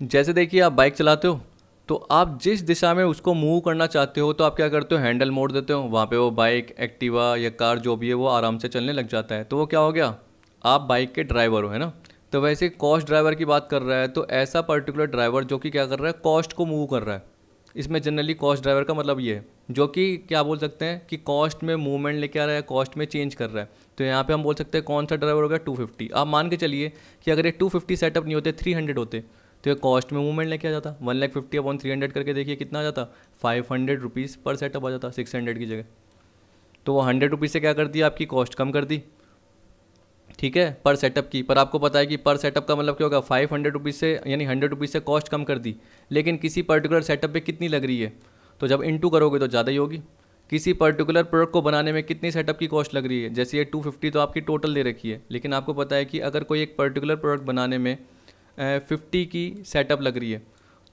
जैसे देखिए, आप बाइक चलाते हो तो आप जिस दिशा में उसको मूव करना चाहते हो तो आप क्या करते हो? हैंडल मोड़ देते हो। वहाँ पे वो बाइक एक्टिवा या कार जो भी है, वो आराम से चलने लग जाता है। तो वो क्या हो गया? आप बाइक के ड्राइवर हो, है ना? तो वैसे कॉस्ट ड्राइवर की बात कर रहा है तो ऐसा पर्टिकुलर ड्राइवर जो कि क्या कर रहा है? कॉस्ट को मूव कर रहा है। इसमें जनरली कॉस्ट ड्राइवर का मतलब ये है। जो कि क्या बोल सकते हैं कि कॉस्ट में मूवमेंट लेके आ रहा है कॉस्ट में चेंज कर रहा है। तो यहाँ पे हम बोल सकते हैं, कौन सा ड्राइवर हो गया? टू आप मान के चलिए कि अगर ये टू फिफ्टी सेटअप नहीं होते थ्री हंड्रेड होते तो ये कॉस्ट में मूवमेंट लेके आ जाता। One lakh fifty upon three hundred करके देखिए कितना आ जाता। Five hundred rupees per setup आ जाता सिक्स हंड्रेड की जगह। तो वो हंड्रेड रुपीज़ से क्या कर दी? आपकी कॉस्ट कम कर दी। ठीक है? पर सेटअप की। पर आपको पता है कि पर सेटअप का मतलब क्या होगा? फाइव हंड्रेड रुपीज़ से, यानी हंड्रेड रुपीज़ से कॉस्ट कम कर दी। लेकिन किसी पर्टिकुलर सेटअप पे कितनी लग रही है? तो जब इंटू करोगे तो ज़्यादा ही होगी। किसी पर्टिकुलर प्रोडक्ट को बनाने में कितनी सेटअप की कॉस्ट लग रही है? जैसे ये टू फिफ्टी तो आपकी टोटल दे रखी है। लेकिन आपको पता है कि अगर कोई एक पर्टिकुलर प्रोडक्ट बनाने में फिफ्टी की सेटअप लग रही है।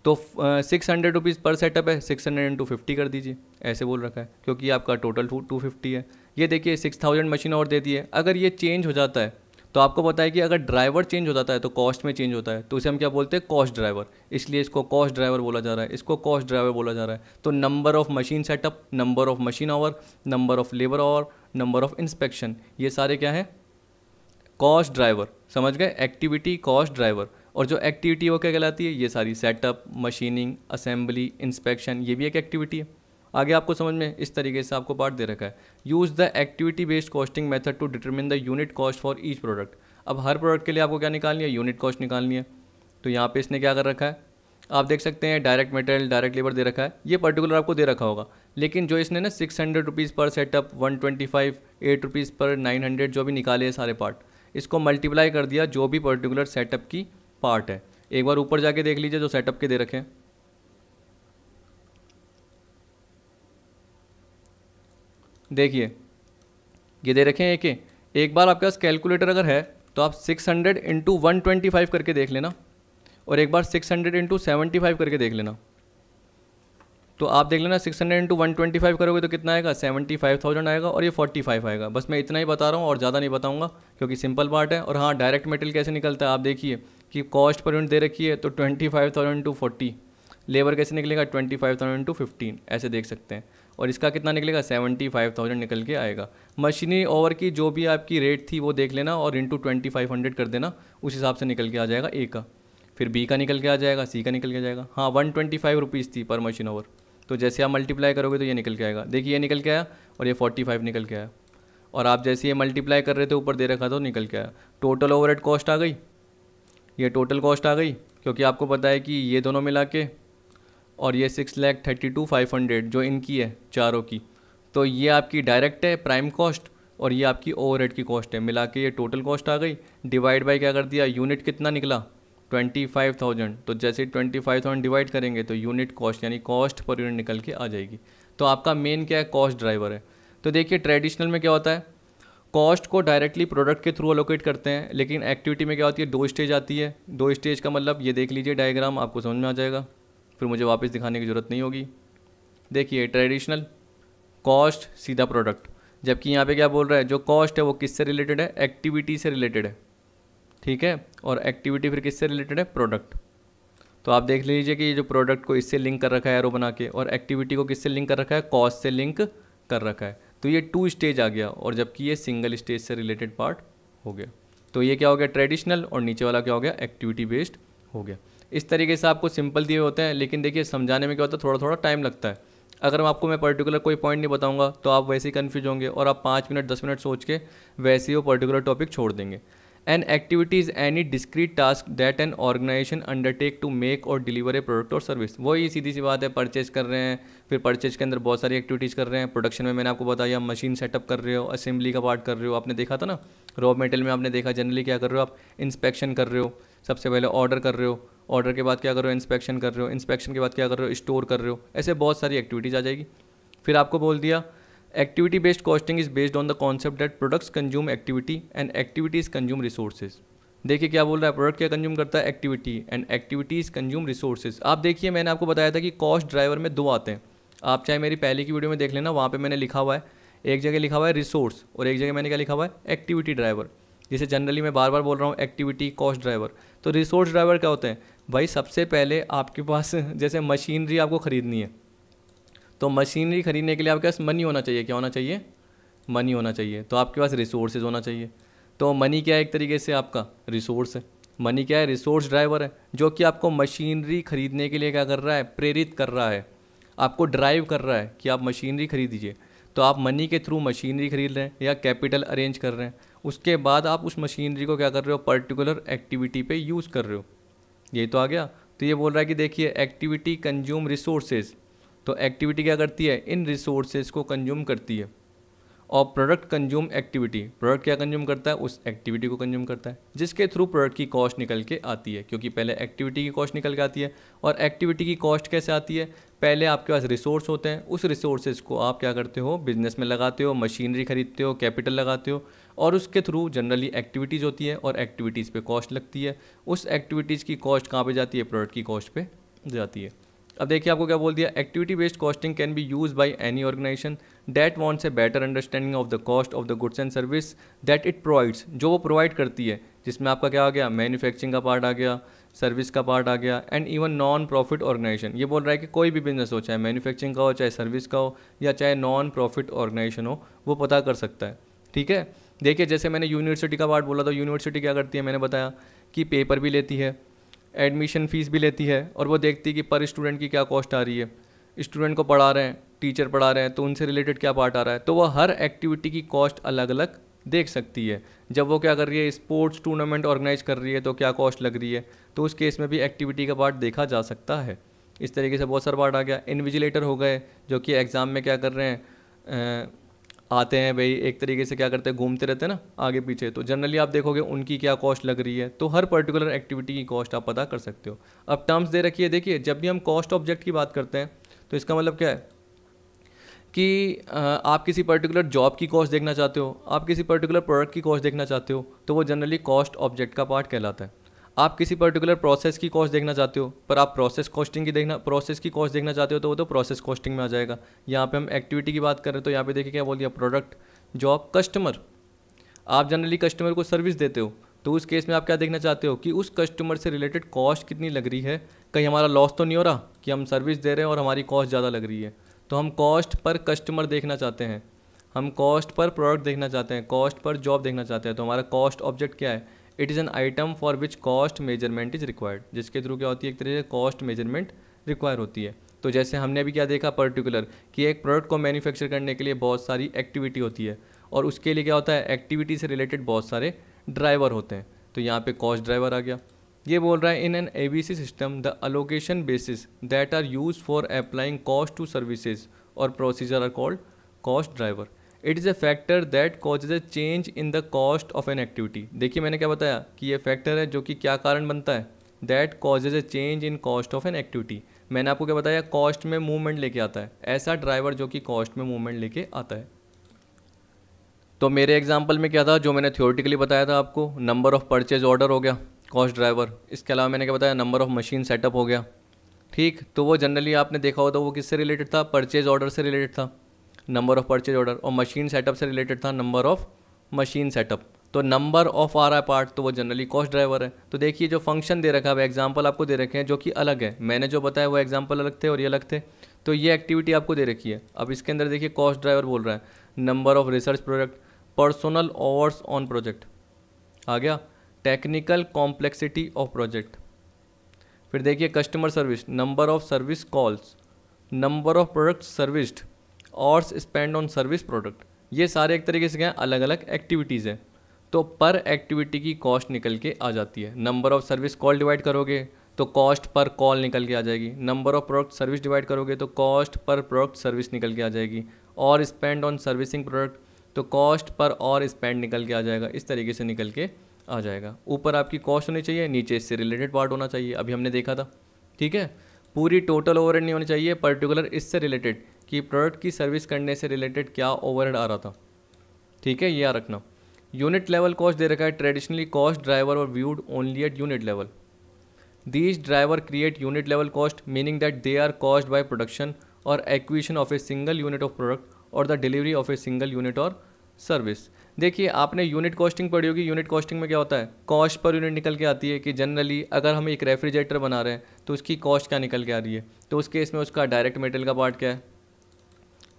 तो six hundred rupees per setup है सिक्स हंड्रेड इंटू फिफ्टी कर दीजिए, ऐसे बोल रखा है, क्योंकि आपका टोटल टू टू फिफ्टी है। ये देखिए सिक्स थाउज़ेंड मशीन और दे दी है अगर ये चेंज हो जाता है तो आपको पता है कि अगर ड्राइवर चेंज हो जाता है तो कॉस्ट में चेंज होता है। तो उसे हम क्या बोलते हैं? कॉस्ट ड्राइवर इसलिए इसको कॉस्ट ड्राइवर बोला जा रहा है। इसको कॉस्ट ड्राइवर बोला जा रहा है। तो number of machine setup number of machine hour number of labour hour number of inspection ये सारे क्या हैं? कॉस्ट ड्राइवर समझ गए? एक्टिविटी कॉस्ट ड्राइवर और जो एक्टिविटी वो क्या कहलाती है? ये सारी सेटअप मशीनिंग असेंबली इंस्पेक्शन ये भी एक एक्टिविटी है। आगे आपको समझ में इस तरीके से आपको पार्ट दे रखा है। Use the activity based costing method to determine the unit cost for each product अब हर प्रोडक्ट के लिए आपको क्या निकालनी है? यूनिट कॉस्ट निकालनी है। तो यहाँ पे इसने क्या कर रखा है? आप देख सकते हैं डायरेक्ट मटेरियल डायरेक्ट लेबर दे रखा है। ये पर्टिकुलर आपको दे रखा होगा। लेकिन जो इसने ना six hundred rupees per setup one twenty five eight rupees per nine hundred जो भी निकाले हैं सारे पार्ट इसको मल्टीप्लाई कर दिया जो भी पर्टिकुलर सेटअप की पार्ट है। एक बार ऊपर जाके देख लीजिए जो सेटअप के दे रखे हैं। देखिए ये दे रखे हैं एक एक बार आपके पास कैलकुलेटर अगर है तो आप 600 हंड्रेड इंटू वन करके देख लेना और एक बार 600 हंड्रेड इंटू सेवेंटी करके देख लेना। तो आप देख लेना 600 हंड्रेड इंटू वन करोगे तो कितना आएगा? 75,000 आएगा और ये 45 आएगा। बस मैं इतना ही बता रहा हूँ और ज़्यादा नहीं बताऊँगा क्योंकि सिंपल पार्ट है और हाँ डायरेक्ट मेटेरियल कैसे निकलता है आप देखिए। कि कॉस्ट पर यूनिट दे रखी है तो twenty five thousand two forty labour कैसे निकलेगा? Twenty five thousand two fifteen ऐसे देख सकते हैं। और इसका कितना निकलेगा? सेवेंटी फाइव थाउज़ेंड निकल के आएगा। मशीनी ओवर की जो भी आपकी रेट थी, वो देख लेना और इंटू ट्वेंटी फाइव हंड्रेड कर देना। उस हिसाब से निकल के आ जाएगा ए का। फिर बी का निकल के आ जाएगा सी का निकल के आ जाएगा। हाँ वन ट्वेंटी फाइव रुपीज़ थी पर मशीन ओवर तो जैसे आप मल्टीप्लाई करोगे तो ये निकल के आएगा। देखिए, ये निकल के आया और ये फोर्टी फाइव निकल के आया। और आप जैसे ये मल्टीप्लाई कर रहे थे, ऊपर दे रखा था तो निकल के आया। टोटल ओवर कॉस्ट आ गई। ये टोटल कॉस्ट आ गई, क्योंकि आपको पता है कि ये दोनों मिला के, और ये six lakh thirty two five hundred जो इनकी है, चारों की तो ये आपकी डायरेक्ट है प्राइम कॉस्ट और ये आपकी ओवर की कॉस्ट है। मिला के ये टोटल कॉस्ट आ गई डिवाइड बाई क्या कर दिया यूनिट कितना निकला? ट्वेंटी फाइव थाउज़ेंड तो जैसे ट्वेंटी फाइव थाउज़ेंड डिवाइड करेंगे तो यूनिट कॉस्ट यानी कॉस्ट पर यूनिट निकल के आ जाएगी। तो आपका मेन क्या है कॉस्ट ड्राइवर है। तो देखिए ट्रेडिशनल में क्या होता है कॉस्ट को डायरेक्टली प्रोडक्ट के थ्रू अलोकेट करते हैं, लेकिन एक्टिविटी में क्या होती है, दो स्टेज आती है। दो स्टेज का मतलब ये देख लीजिए डायग्राम आपको समझ में आ जाएगा। फिर मुझे वापस दिखाने की ज़रूरत नहीं होगी। देखिए ट्रेडिशनल कॉस्ट सीधा प्रोडक्ट जबकि यहाँ पे क्या बोल रहा है, जो कॉस्ट है वो किससे रिलेटेड है? एक्टिविटी से रिलेटेड है। ठीक है? और एक्टिविटी फिर किससे रिलेटेड है? प्रोडक्ट तो आप देख लीजिए कि ये जो प्रोडक्ट को इससे लिंक कर रखा है एरो बना के, और एक्टिविटी को किससे लिंक कर रखा है? कॉस्ट से लिंक कर रखा है। तो ये टू स्टेज आ गया और जबकि ये सिंगल स्टेज से रिलेटेड पार्ट हो गया। तो ये क्या हो गया? ट्रेडिशनल और नीचे वाला क्या हो गया? एक्टिविटी बेस्ड हो गया। इस तरीके से आपको सिंपल दिए होते हैं, लेकिन देखिए समझाने में क्या होता है? थोड़ा थोड़ा टाइम लगता है। अगर मैं आपको, मैं पर्टिकुलर कोई पॉइंट नहीं बताऊँगा तो आप वैसे ही कन्फ्यूज़ होंगे और आप पाँच मिनट दस मिनट सोच के वैसे ही वो पर्टिकुलर टॉपिक छोड़ देंगे। An activity is any discrete task that an organisation undertake to make or deliver a product or service वही सीधी सी बात है परचेज कर रहे हैं फिर परचेज के अंदर बहुत सारी एक्टिविटीज़ कर रहे हैं प्रोडक्शन में मैंने आपको बताया मशीन सेटअप कर रहे हो असेंबली का पार्ट कर रहे हो आपने देखा था ना रॉ मेटेरियल में आपने देखा जनरली क्या कर रहे हो आप इंस्पेक्शन कर रहे हो सबसे पहले ऑर्डर कर रहे हो ऑर्डर के बाद क्या कर रहे हो इंस्पेक्शन कर रहे हो इंस्पेक्शन के बाद क्या कर रहे हो स्टोर कर रहे हो ऐसे बहुत सारी एक्टिविटीज़ आ जाएगी फिर आपको बोल दिया activity based costing is based on the concept that products consume activity and activities consume resources देखिए क्या बोल रहा है? प्रोडक्ट क्या कंज्यूम करता है? Activity and activities consume resources आप देखिए, मैंने आपको बताया था कि कॉस्ट ड्राइवर में दो आते हैं। आप चाहे मेरी पहले की वीडियो में देख लेना, वहाँ पे मैंने लिखा हुआ है। एक जगह लिखा हुआ है रिसोर्स और एक जगह मैंने क्या लिखा हुआ है? एक्टिविटी ड्राइवर जैसे जनरली मैं बार बार बोल रहा हूँ एक्टिविटी कॉस्ट ड्राइवर तो रिसोर्स ड्राइवर क्या होते हैं? भाई, सबसे पहले आपके पास जैसे मशीनरी आपको ख़रीदनी है। तो मशीनरी ख़रीदने के लिए आपके पास मनी होना चाहिए। क्या होना चाहिए? मनी होना चाहिए। तो आपके पास रिसोर्सेज होना चाहिए। तो मनी क्या है एक तरीके से आपका? रिसोर्स है। मनी क्या है? रिसोर्स ड्राइवर है। जो कि आपको मशीनरी खरीदने के लिए क्या कर रहा है? प्रेरित कर रहा है। आपको ड्राइव कर रहा है कि आप मशीनरी खरीदीजिए। तो आप मनी के थ्रू मशीनरी खरीद रहे हैं या कैपिटल अरेंज कर रहे हैं। उसके बाद आप उस मशीनरी को क्या कर रहे हो? पर्टिकुलर एक्टिविटी पे यूज़ कर रहे हो। ये तो आ गया। तो ये बोल रहा है कि देखिए एक्टिविटी कंज्यूम रिसोर्सेज तो एक्टिविटी क्या करती है? इन रिसोर्सेज को कंज्यूम करती है। और प्रोडक्ट कंज्यूम एक्टिविटी प्रोडक्ट क्या कंज्यूम करता है? उस एक्टिविटी को कंज्यूम करता है, जिसके थ्रू प्रोडक्ट की कॉस्ट निकल के आती है, क्योंकि पहले एक्टिविटी की कॉस्ट निकल के आती है। और एक्टिविटी की कॉस्ट कैसे आती है? पहले आपके पास रिसोर्स होते हैं, उस रिसोर्सेज को आप क्या करते हो? बिज़नेस में लगाते हो मशीनरी खरीदते हो कैपिटल लगाते हो, और उसके थ्रू जनरली एक्टिविटीज़ होती है, और एक्टिविटीज़ पे कॉस्ट लगती है। उस एक्टिविटीज़ की कॉस्ट कहाँ पे जाती है? प्रोडक्ट की कॉस्ट पे जाती है। अब देखिए आपको क्या बोल दिया activity based costing can be use by any organisation that wants a better understanding of the cost of the goods and service that it provides जो वो प्रोवाइड करती है, जिसमें आपका क्या आ गया मैन्युफैक्चरिंग का पार्ट आ गया सर्विस का पार्ट आ गया and even non profit organisation ये बोल रहा है कि कोई भी बिज़नेस हो, चाहे मैन्युफैक्चरिंग का हो, चाहे सर्विस का हो, या चाहे नॉन प्रॉफिट ऑर्गेनाइजेशन हो, वो पता कर सकता है। ठीक है? देखिए, जैसे मैंने यूनिवर्सिटी का पार्ट बोला तो यूनिवर्सिटी क्या करती है, मैंने बताया कि पेपर भी लेती है एडमिशन फ़ीस भी लेती है और वो देखती है कि पर स्टूडेंट की क्या कॉस्ट आ रही है। स्टूडेंट को पढ़ा रहे हैं टीचर पढ़ा रहे हैं तो उनसे रिलेटेड क्या पार्ट आ रहा है? तो वह हर एक्टिविटी की कॉस्ट अलग अलग देख सकती है। जब वो क्या कर रही है स्पोर्ट्स टूर्नामेंट ऑर्गेनाइज कर रही है तो क्या कॉस्ट लग रही है? तो उस केस में भी एक्टिविटी का पार्ट देखा जा सकता है। इस तरीके से बहुत सारा पार्ट आ गया। इन्विजिलेटर हो गए, जो कि एग्ज़ाम में क्या कर रहे हैं आते हैं, भाई, एक तरीके से क्या करते हैं, घूमते रहते हैं ना, आगे पीछे। तो जनरली आप देखोगे उनकी क्या कॉस्ट लग रही है। तो हर पर्टिकुलर एक्टिविटी की कॉस्ट आप पता कर सकते हो। अब टर्म्स दे रखिए देखिए, जब भी हम कॉस्ट ऑब्जेक्ट की बात करते हैं तो इसका मतलब क्या है? कि आप किसी पर्टिकुलर जॉब की कॉस्ट देखना चाहते हो, आप किसी पर्टिकुलर प्रोडक्ट की कॉस्ट देखना चाहते हो तो वो जनरली कॉस्ट ऑब्जेक्ट का पार्ट कहलाता है। आप किसी पर्टिकुलर प्रोसेस की कॉस्ट देखना चाहते हो, पर आप प्रोसेस कॉस्टिंग की देखना प्रोसेस की कॉस्ट देखना चाहते हो तो वो तो प्रोसेस कॉस्टिंग में आ जाएगा। यहाँ पे हम एक्टिविटी की बात कर रहे हैं तो यहाँ पे देखिए क्या बोल दिया प्रोडक्ट जॉब कस्टमर आप जनरली कस्टमर को सर्विस देते हो तो उस केस में आप क्या देखना चाहते हो कि उस कस्टमर से रिलेटेड कॉस्ट कितनी लग रही है? कहीं हमारा लॉस तो नहीं हो रहा कि हम सर्विस दे रहे हैं और हमारी कॉस्ट ज़्यादा लग रही है? तो हम कॉस्ट पर कस्टमर देखना चाहते हैं। हम कॉस्ट पर प्रोडक्ट देखना चाहते हैं कॉस्ट पर जॉब देखना चाहते हैं तो हमारा कॉस्ट ऑब्जेक्ट क्या है? It is an item for which cost measurement is required जिसके थ्रू क्या होती है? एक तरह से कॉस्ट मेज़रमेंट रिक्वायर होती है। तो जैसे हमने अभी क्या देखा पर्टिकुलर कि एक प्रोडक्ट को मैन्युफैक्चर करने के लिए बहुत सारी एक्टिविटी होती है, और उसके लिए क्या होता है? एक्टिविटी से रिलेटेड बहुत सारे ड्राइवर होते हैं। तो यहाँ पे कॉस्ट ड्राइवर आ गया। ये बोल रहा है in an a system the allocation basis that are use for applying cost to services or procedure are called cost driver it is a factor that causes a change in the cost of an activity देखिए मैंने क्या बताया कि ये factor है जो कि क्या कारण बनता है? That causes a change in cost of an activity मैंने आपको क्या बताया? कॉस्ट में मूवमेंट लेके आता है। ऐसा ड्राइवर जो कि कॉस्ट में मूवमेंट लेके आता है। तो मेरे एग्ज़ाम्पल में क्या था? जो मैंने थियोरटिकली बताया था आपको नंबर ऑफ़ परचेज ऑर्डर हो गया कॉस्ट ड्राइवर इसके अलावा मैंने क्या बताया? नंबर ऑफ़ मशीन सेटअप हो गया। ठीक? तो वो जनरली आपने देखा होता, वो किससे रिलेटेड था? परचेज ऑर्डर से रिलेटेड था। नंबर ऑफ़ परचेज ऑर्डर और मशीन सेटअप से रिलेटेड था नंबर ऑफ़ मशीन सेटअप तो नंबर ऑफ़ आ रहा है पार्ट तो वो जनरली कॉस्ट ड्राइवर है। तो देखिए जो फ़ंक्शन दे रखा है एग्ज़ाम्पल आपको दे रखे हैं जो कि अलग है। मैंने जो बताया वो एग्ज़ाम्पल अलग थे और ये अलग थे। तो ये एक्टिविटी आपको दे रखी है। अब इसके अंदर देखिए कॉस्ट ड्राइवर बोल रहा है। Number of research project personnel hours on project आ गया। टेक्निकल कॉम्प्लेक्सिटी ऑफ़ प्रोजेक्ट फिर देखिए customer service number of service calls number of product serviced और स्पेंड ऑन सर्विस प्रोडक्ट ये सारे एक तरीके से क्या अलग अलग एक्टिविटीज़ हैं। तो पर एक्टिविटी की कॉस्ट निकल के आ जाती है। Number of service call divide करोगे तो कॉस्ट पर कॉल निकल के आ जाएगी। Number of product service divide करोगे तो कॉस्ट पर प्रोडक्ट सर्विस निकल के आ जाएगी। और स्पेंड ऑन सर्विसिंग प्रोडक्ट तो कॉस्ट पर और स्पेंड निकल के आ जाएगा। इस तरीके से निकल के आ जाएगा। ऊपर आपकी कॉस्ट होनी चाहिए, नीचे इससे रिलेटेड पार्ट होना चाहिए। अभी हमने देखा था। ठीक है? पूरी टोटल ओवर नहीं होनी चाहिए पर्टिकुलर इससे रिलेटेड कि प्रोडक्ट की सर्विस करने से रिलेटेड क्या ओवर आ रहा था। ठीक है, ये याद रखना। यूनिट लेवल कॉस्ट दे रखा है traditionally cost driver are viewed only at unit level these driver create unit level cost meaning that they are cost by production or acquisition of a single unit of product or the delivery of a single unit or service देखिए, आपने unit costing पढ़ी होगी। Unit costing में क्या होता है? Cost per unit निकल के आती है कि जनरली अगर हम एक रेफ्रिजरेटर बना रहे हैं तो उसकी कॉस्ट क्या निकल के आ रही है? तो उस केस में उसका डायरेक्ट मेटेरियल का पार्ट क्या है?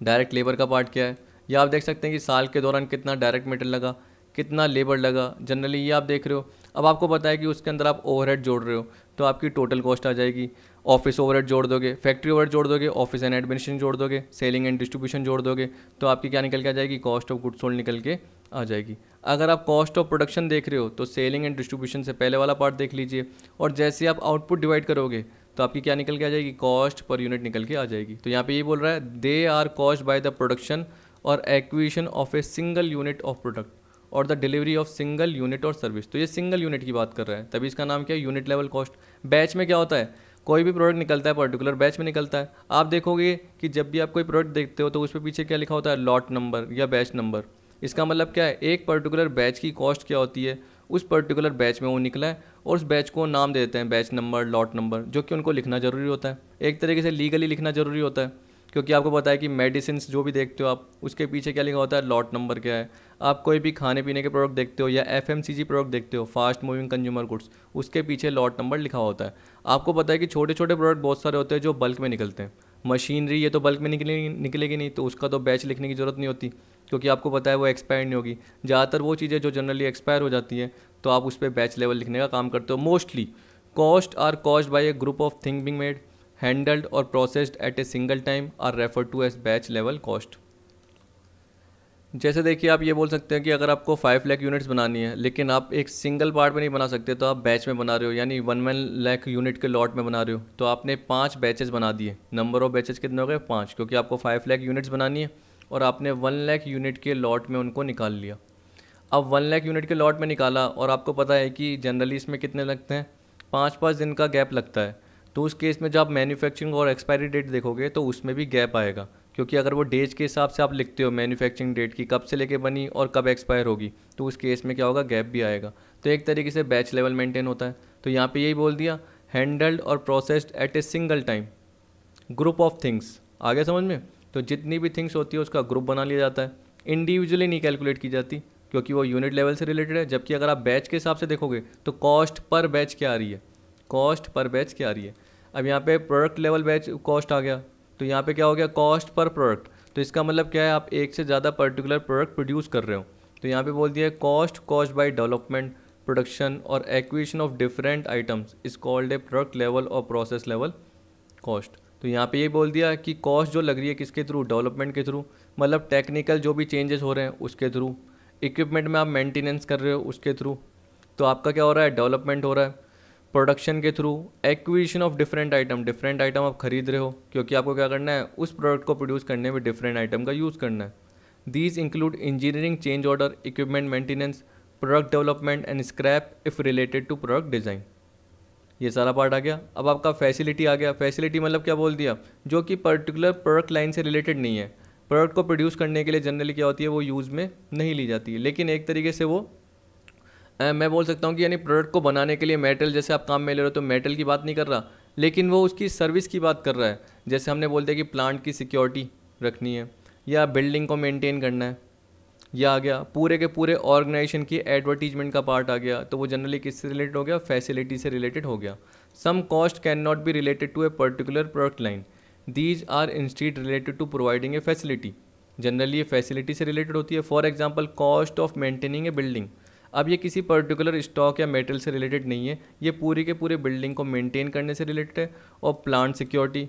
डायरेक्ट लेबर का पार्ट क्या है। या आप देख सकते हैं कि साल के दौरान कितना डायरेक्ट मेटेरियल लगा, कितना लेबर लगा। जनरली ये आप देख रहे हो। अब आपको पता है कि उसके अंदर आप ओवरहेड जोड़ रहे हो तो आपकी टोटल कॉस्ट आ जाएगी। ऑफ़िस ओवरहेड जोड़ दोगे फैक्ट्री ओवरहेड जोड़ दोगे ऑफ़िस एंड एडमिनिस्ट्रेशन जोड़ दोगे सेलिंग एंड डिस्ट्रीब्यूशन जोड़ दोगे तो आपकी क्या निकल के आ जाएगी? कॉस्ट ऑफ़ गुड सोल्ड निकल के आ जाएगी। अगर आप कॉस्ट ऑफ़ प्रोडक्शन देख रहे हो तो सेलिंग एंड डिस्ट्रीब्यूशन से पहले वाला पार्ट देख लीजिए। और जैसे आप आउटपुट डिवाइड करोगे तो आपकी क्या निकल के आ जाएगी? कॉस्ट पर यूनिट निकल के आ जाएगी। तो यहाँ पे ये बोल रहा है they are cost by the production or acquisition of a single unit of product or the delivery of single unit or service तो ये सिंगल यूनिट की बात कर रहा है। तभी इसका नाम क्या है? यूनिट लेवल कॉस्ट बैच में क्या होता है? कोई भी प्रोडक्ट निकलता है पर्टिकुलर बैच में निकलता है। आप देखोगे कि जब भी आप कोई प्रोडक्ट देखते हो तो उस पर पीछे क्या लिखा होता है? लॉट नंबर या बैच नंबर इसका मतलब क्या है? एक पर्टिकुलर बैच की कॉस्ट क्या होती है? उस पर्टिकुलर बैच में वो निकला है और उस बैच को नाम दे देते हैं बैच नंबर लॉट नंबर जो कि उनको लिखना ज़रूरी होता है। एक तरीके से लीगली लिखना ज़रूरी होता है, क्योंकि आपको पता है कि मेडिसिन जो भी देखते हो आप, उसके पीछे क्या लिखा होता है लॉट नंबर क्या है। आप कोई भी खाने पीने के प्रोडक्ट देखते हो या एफएमसीजी प्रोडक्ट देखते हो फास्ट मूविंग कंज्यूमर गुड्स उसके पीछे लॉट नंबर लिखा होता है। आपको पता है कि छोटे छोटे प्रोडक्ट बहुत सारे होते हैं जो बल्क में निकलते हैं। मशीनरी ये तो बल्क में निकले, निकलेगी नहीं तो उसका तो बैच लिखने की ज़रूरत नहीं होती, क्योंकि आपको पता है वो एक्सपायर नहीं होगी। ज़्यादातर वो चीज़ें जो जनरली एक्सपायर हो जाती हैं तो आप उस पर बैच लेवल लिखने का काम करते हो। Mostly, cost are cost by a group of thing being made, handled or processed at a single time are refer to as batch level cost. जैसे देखिए आप ये बोल सकते हैं कि अगर आपको फाइव लैख यूनिट्स बनानी है, लेकिन आप एक सिंगल पार्ट में नहीं बना सकते तो आप बैच में बना रहे हो, यानी वन वन लैख यूनिट के लॉट में बना रहे हो तो आपने पाँच बैचेस बना दिए। नंबर ऑफ़ बैचेस कितने हो गए? पाँच, क्योंकि आपको फाइव लैख यूनिट्स बनानी है, और आपने वन लैख यूनिट के लॉट में उनको निकाल लिया। अब वन लैख यूनिट के लॉट में निकाला, और आपको पता है कि जनरली इसमें कितने लगते हैं? पाँच पाँच दिन का गैप लगता है। तो उस केस में जब आप मैन्युफैक्चरिंग और एक्सपायरी डेट देखोगे तो उसमें भी गैप आएगा। क्योंकि अगर वो डेज़ के हिसाब से आप लिखते हो मैन्युफैक्चरिंग डेट की, कब से लेके बनी और कब एक्सपायर होगी तो उस केस में क्या होगा गैप भी आएगा। तो एक तरीके से बैच लेवल मेंटेन होता है। तो यहाँ पे यही बोल दिया handled or processed at a single time group of things आगे समझ में? तो जितनी भी थिंग्स होती है, उसका ग्रुप बना लिया जाता है। इंडिविजुअली नहीं कैलकुलेट की जाती, क्योंकि वो यूनिट लेवल से रिलेटेड है। जबकि अगर आप बैच के हिसाब से देखोगे तो कॉस्ट पर बैच क्या आ रही है? कॉस्ट पर बैच क्या आ रही है? अब यहाँ पे प्रोडक्ट लेवल बैच कॉस्ट आ गया। तो यहाँ पे क्या हो गया? कॉस्ट पर प्रोडक्ट तो इसका मतलब क्या है? आप एक से ज़्यादा पर्टिकुलर प्रोडक्ट प्रोड्यूस कर रहे हो। तो यहाँ पे बोल दिया cost cost by development production or acquisition of different items is called a product level or process level cost तो यहाँ पे ये बोल दिया कि कॉस्ट जो लग रही है किसके थ्रू डेवलपमेंट के थ्रू मतलब टेक्निकल जो भी चेंजेस हो रहे हैं, उसके थ्रू इक्विपमेंट में आप मेंटेनेंस कर रहे हो, उसके थ्रू तो आपका क्या हो रहा है? डेवलपमेंट हो रहा है। प्रोडक्शन के through acquisition of different item different item आप खरीद रहे हो, क्योंकि आपको क्या करना है, उस प्रोडक्ट को प्रोड्यूस करने में डिफरेंट आइटम का यूज़ करना है। These include engineering change order equipment maintenance product development and scrap if related to product design ये सारा पार्ट आ गया। अब आपका फैसिलिटी आ गया। फैसिलिटी मतलब क्या बोल दिया? जो कि पर्टिकुलर प्रोडक्ट लाइन से रिलेटेड नहीं है। प्रोडक्ट को प्रोड्यूस करने के लिए जनरली क्या होती है, वो यूज़ में नहीं ली जाती है। लेकिन एक तरीके से वो मैं बोल सकता हूँ कि यानी प्रोडक्ट को बनाने के लिए मेटल जैसे आप काम में ले रहे हो तो मेटल की बात नहीं कर रहा, लेकिन वो उसकी सर्विस की बात कर रहा है। जैसे हमने बोलते हैं कि प्लांट की सिक्योरिटी रखनी है, या बिल्डिंग को मेंटेन करना है, या आ गया, पूरे के पूरे ऑर्गेनाइजेशन की एडवर्टीजमेंट का पार्ट आ गया तो वो जनरली किससे रिलेटेड हो गया? फैसिलिटी से रिलेटेड हो गया। Some cost can not be related to a particular product line these are instead related to providing a facility generally ये फैसिलिटी से रिलेटेड होती है। For example cost of maintaining a building अब ये किसी पर्टिकुलर स्टॉक या metal से related नहीं है। ये पूरी के पूरे बिल्डिंग को मेंटेन करने से रिलेटेड है और प्लांट सिक्योरिटी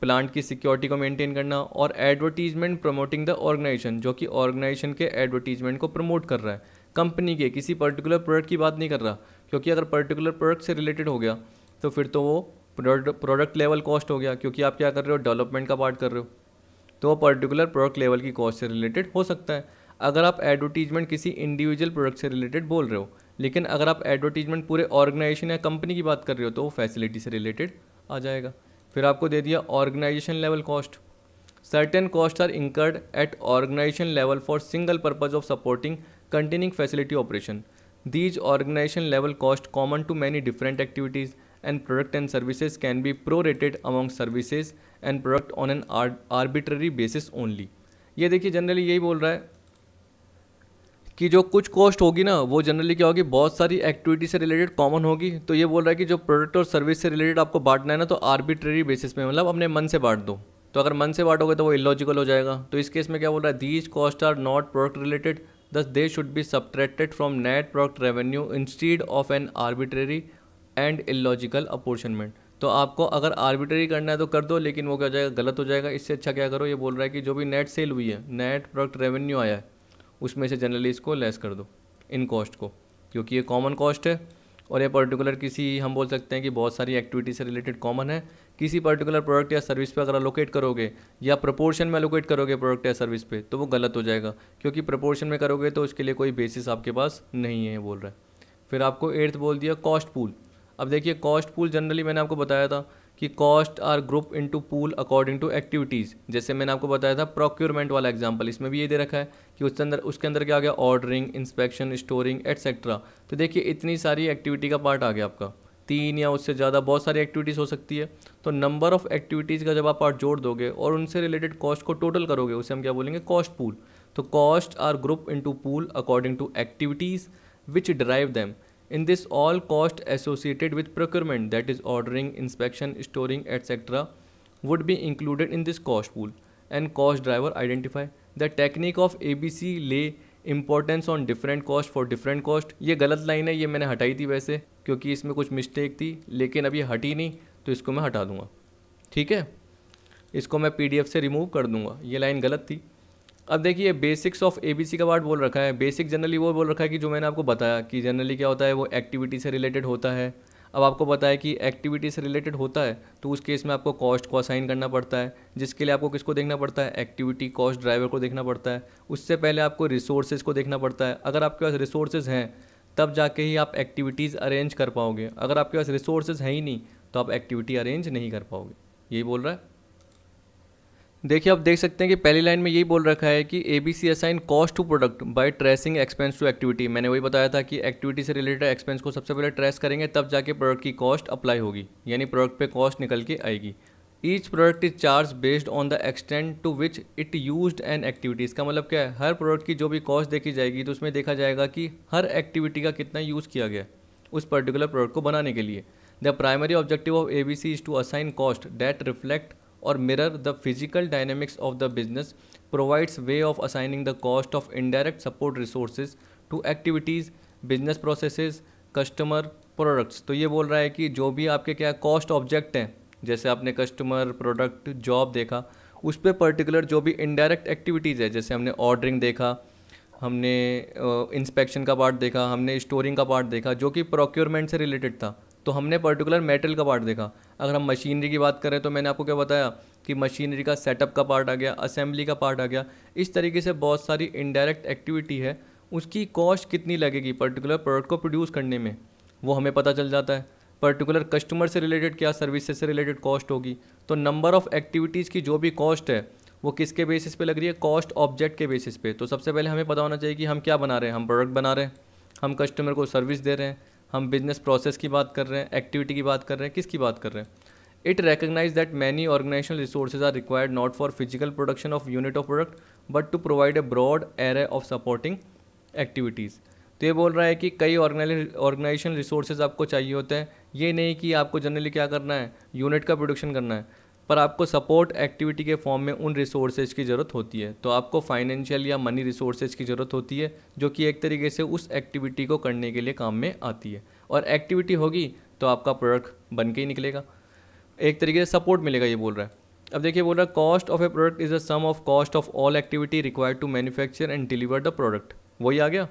प्लांट की सिक्योरिटी को मेंटेन करना और एडवर्टीजमेंट प्रमोटिंग द ऑर्गेनाइजेशन जो कि ऑर्गेनाइजेशन के एडवर्टीजमेंट को प्रमोट कर रहा है। कंपनी के, किसी पर्टिकुलर प्रोडक्ट की बात नहीं कर रहा, क्योंकि अगर पर्टिकुलर प्रोडक्ट से रिलेटेड हो गया तो फिर तो वो प्रोडक्ट लेवल कॉस्ट हो गया, क्योंकि आप क्या कर रहे हो डेवलपमेंट का पार्ट कर रहे हो। तो वो पर्टिकुलर प्रोडक्ट लेवल की कॉस्ट से रिलेटेड हो सकता है। अगर आप एडवर्टीजमेंट किसी इंडिविजुअल प्रोडक्ट से रिलेटेड बोल रहे हो, लेकिन अगर आप एडवर्टीजमेंट पूरे ऑर्गेनाइजेशन या कंपनी की बात कर रहे हो तो वो फैसिलिटी से रिलेटेड आ जाएगा। फिर आपको दे दिया organisation level cost certain cost are incurred at organisation level for single purpose of supporting continuing facility operation these organisation level cost common to many different activities and product and services can be prorated among services and product on an arbitrary basis only ये देखिए generally यही बोल रहा है कि जो कुछ cost होगी ना, वो जनरली क्या होगी, बहुत सारी एक्टिविटी से रिलेटेड कॉमन होगी। तो ये बोल रहा है कि जो प्रोडक्ट और सर्विस से रिलेटेड आपको बांटना है ना तो आर्बिट्रेरी बेसिस पे मतलब अपने मन से बांट दो। तो अगर मन से बांटोगे तो वो इलॉजिकल हो जाएगा। तो इस केस में क्या बोल रहा है these cost are not product related thus they should be subtracted from net product revenue instead of an arbitrary and illogical apportionment तो आपको अगर आर्बिट्ररी करना है तो कर दो, लेकिन वो क्या हो जाएगा, गलत हो जाएगा। इससे अच्छा क्या करो, ये बोल रहा है कि जो भी नेट सेल हुई है नेट प्रोडक्ट रेवेन्यू आया है उसमें से जनरली इसको लेस कर दो इन कॉस्ट को, क्योंकि ये कॉमन कॉस्ट है और ये पर्टिकुलर किसी, हम बोल सकते हैं कि बहुत सारी एक्टिविटी से रिलेटेड कॉमन है। किसी पर्टिकुलर प्रोडक्ट या सर्विस पे अगर अलोकेट करोगे या प्रपोर्शन में अलोकेट करोगे प्रोडक्ट या सर्विस पे तो वो गलत हो जाएगा, क्योंकि प्रपोर्शन में करोगे तो उसके लिए कोई बेसिस आपके पास नहीं है बोल रहा है। फिर आपको एट्थ बोल दिया कॉस्ट पूल अब देखिए कॉस्ट पूल जनरली मैंने आपको बताया था कि cost are group into pool according to activities जैसे मैंने आपको बताया था प्रोक्योरमेंट वाला एग्जांपल इसमें भी ये दे रखा है कि उसके अंदर उसके अंदर क्या आ गया? ऑर्डरिंग इंस्पेक्शन स्टोरिंग एट्सेट्रा तो देखिए, इतनी सारी एक्टिविटी का पार्ट आ गया आपका। तीन या उससे ज़्यादा बहुत सारी एक्टिविटीज़ हो सकती है। तो नंबर ऑफ़ एक्टिविटीज़ का जब आप पार्ट जोड़ दोगे और उनसे रिलेटेड कॉस्ट को टोटल करोगे, उसे हम क्या बोलेंगे? कॉस्ट पूल तो cost are group into pool according to activities which drive them in this all cost associated with procurement that is ordering inspection storing etcetera would be included in this cost pool and cost driver identify the technique of A B C lay importance on different cost for different cost ये गलत line है, ये मैंने हटाई थी वैसे, क्योंकि इसमें कुछ मिस्टेक थी, लेकिन अभी हटी नहीं तो इसको मैं हटा दूँगा। ठीक है? इसको मैं पी डी एफ़ से रिमूव कर दूँगा। ये लाइन गलत थी। अब देखिए बेसिक्स ऑफ़ एबीसी का पार्ट बोल रखा है। बेसिक जनरली वो बोल रखा है कि जो मैंने आपको बताया कि जनरली क्या होता है, वो एक्टिविटी से रिलेटेड होता है। अब आपको पता है कि एक्टिविटी से रिलेटेड होता है तो उस केस में आपको कॉस्ट को असाइन करना पड़ता है, जिसके लिए आपको किसको देखना पड़ता है? एक्टिविटी कॉस्ट ड्राइवर को देखना पड़ता है। उससे पहले आपको रिसोर्सेज को देखना पड़ता है। अगर आपके पास रिसोर्सेज हैं, तब जाके ही आप एक्टिविटीज़ अरेंज कर पाओगे। अगर आपके पास रिसोर्सेज हैं ही नहीं तो आप एक्टिविटी अरेंज नहीं कर पाओगे। यही बोल रहा है? देखिए, आप देख सकते हैं कि पहली लाइन में यही बोल रखा है कि A B C assign cost to product by tracing expense to activity मैंने वही बताया था कि एक्टिविटी से रिलेटेड एक्सपेंस को सबसे पहले ट्रेस करेंगे, तब जाके प्रोडक्ट की कॉस्ट अप्लाई होगी, यानी प्रोडक्ट पे कॉस्ट निकल के आएगी। Each product is charge based on the extent to which it use an activity इसका मतलब क्या है? हर प्रोडक्ट की जो भी कॉस्ट देखी जाएगी तो उसमें देखा जाएगा कि हर एक्टिविटी का कितना यूज़ किया गया उस पर्टिकुलर प्रोडक्ट को बनाने के लिए। The primary objective of A B C is to assign cost that reflect or mirror the physical dynamics of the business provides way of assigning the cost of indirect support resource to activities business process customer products तो ये बोल रहा है कि जो भी आपके क्या कॉस्ट ऑब्जेक्ट हैं, जैसे आपने कस्टमर प्रोडक्ट जॉब देखा, उस पर पर्टिकुलर जो भी इनडायरेक्ट एक्टिविटीज़ है, जैसे हमने ऑर्डरिंग देखा, हमने इंस्पेक्शन का पार्ट देखा, हमने स्टोरिंग का पार्ट देखा, जो कि प्रोक्योरमेंट से रिलेटेड था तो हमने पर्टिकुलर मेटल का पार्ट देखा। अगर हम मशीनरी की बात करें तो मैंने आपको क्या बताया कि मशीनरी का सेटअप का पार्ट आ गया असेंबली का पार्ट आ गया। इस तरीके से बहुत सारी इनडायरेक्ट एक्टिविटी है। उसकी कॉस्ट कितनी लगेगी पर्टिकुलर प्रोडक्ट को प्रोड्यूस करने में? वो हमें पता चल जाता है। पर्टिकुलर कस्टमर से रिलेटेड क्या सर्विसेज़ से रिलेटेड कॉस्ट होगी। तो नंबर ऑफ़ एक्टिविटीज़ की जो भी कॉस्ट है, वो किसके बेसिस पे लग रही है? कॉस्ट ऑब्जेक्ट के बेसिस पे। तो सबसे पहले हमें पता होना चाहिए कि हम क्या बना रहे हैं। हम प्रोडक्ट बना रहे हैं। हम कस्टमर को सर्विस दे रहे हैं। हम बिज़नेस प्रोसेस की बात कर रहे हैं एक्टिविटी की बात कर रहे हैं, किसकी बात कर रहे हैं? It recognise that many organisational resources are required not for physical production of unit of product but to provide a broad array of supporting activities तो ये बोल रहा है कि कई ऑर्गेनाइजेशन रिसोर्सेज आपको चाहिए होते हैं। ये नहीं कि आपको जनरली क्या करना है? यूनिट का प्रोडक्शन करना है। पर आपको सपोर्ट एक्टिविटी के फॉर्म में उन रिसोर्सेज की ज़रूरत होती है। तो आपको फाइनेंशियल या मनी रिसोर्सेज की ज़रूरत होती है, जो कि एक तरीके से उस एक्टिविटी को करने के लिए काम में आती है। और एक्टिविटी होगी तो आपका प्रोडक्ट बन के ही निकलेगा। एक तरीके से सपोर्ट मिलेगा, ये बोल रहा है। अब देखिए, बोल रहा है cost of a product is the sum of cost of all activity required to manufacture and deliver the product वही आ गया?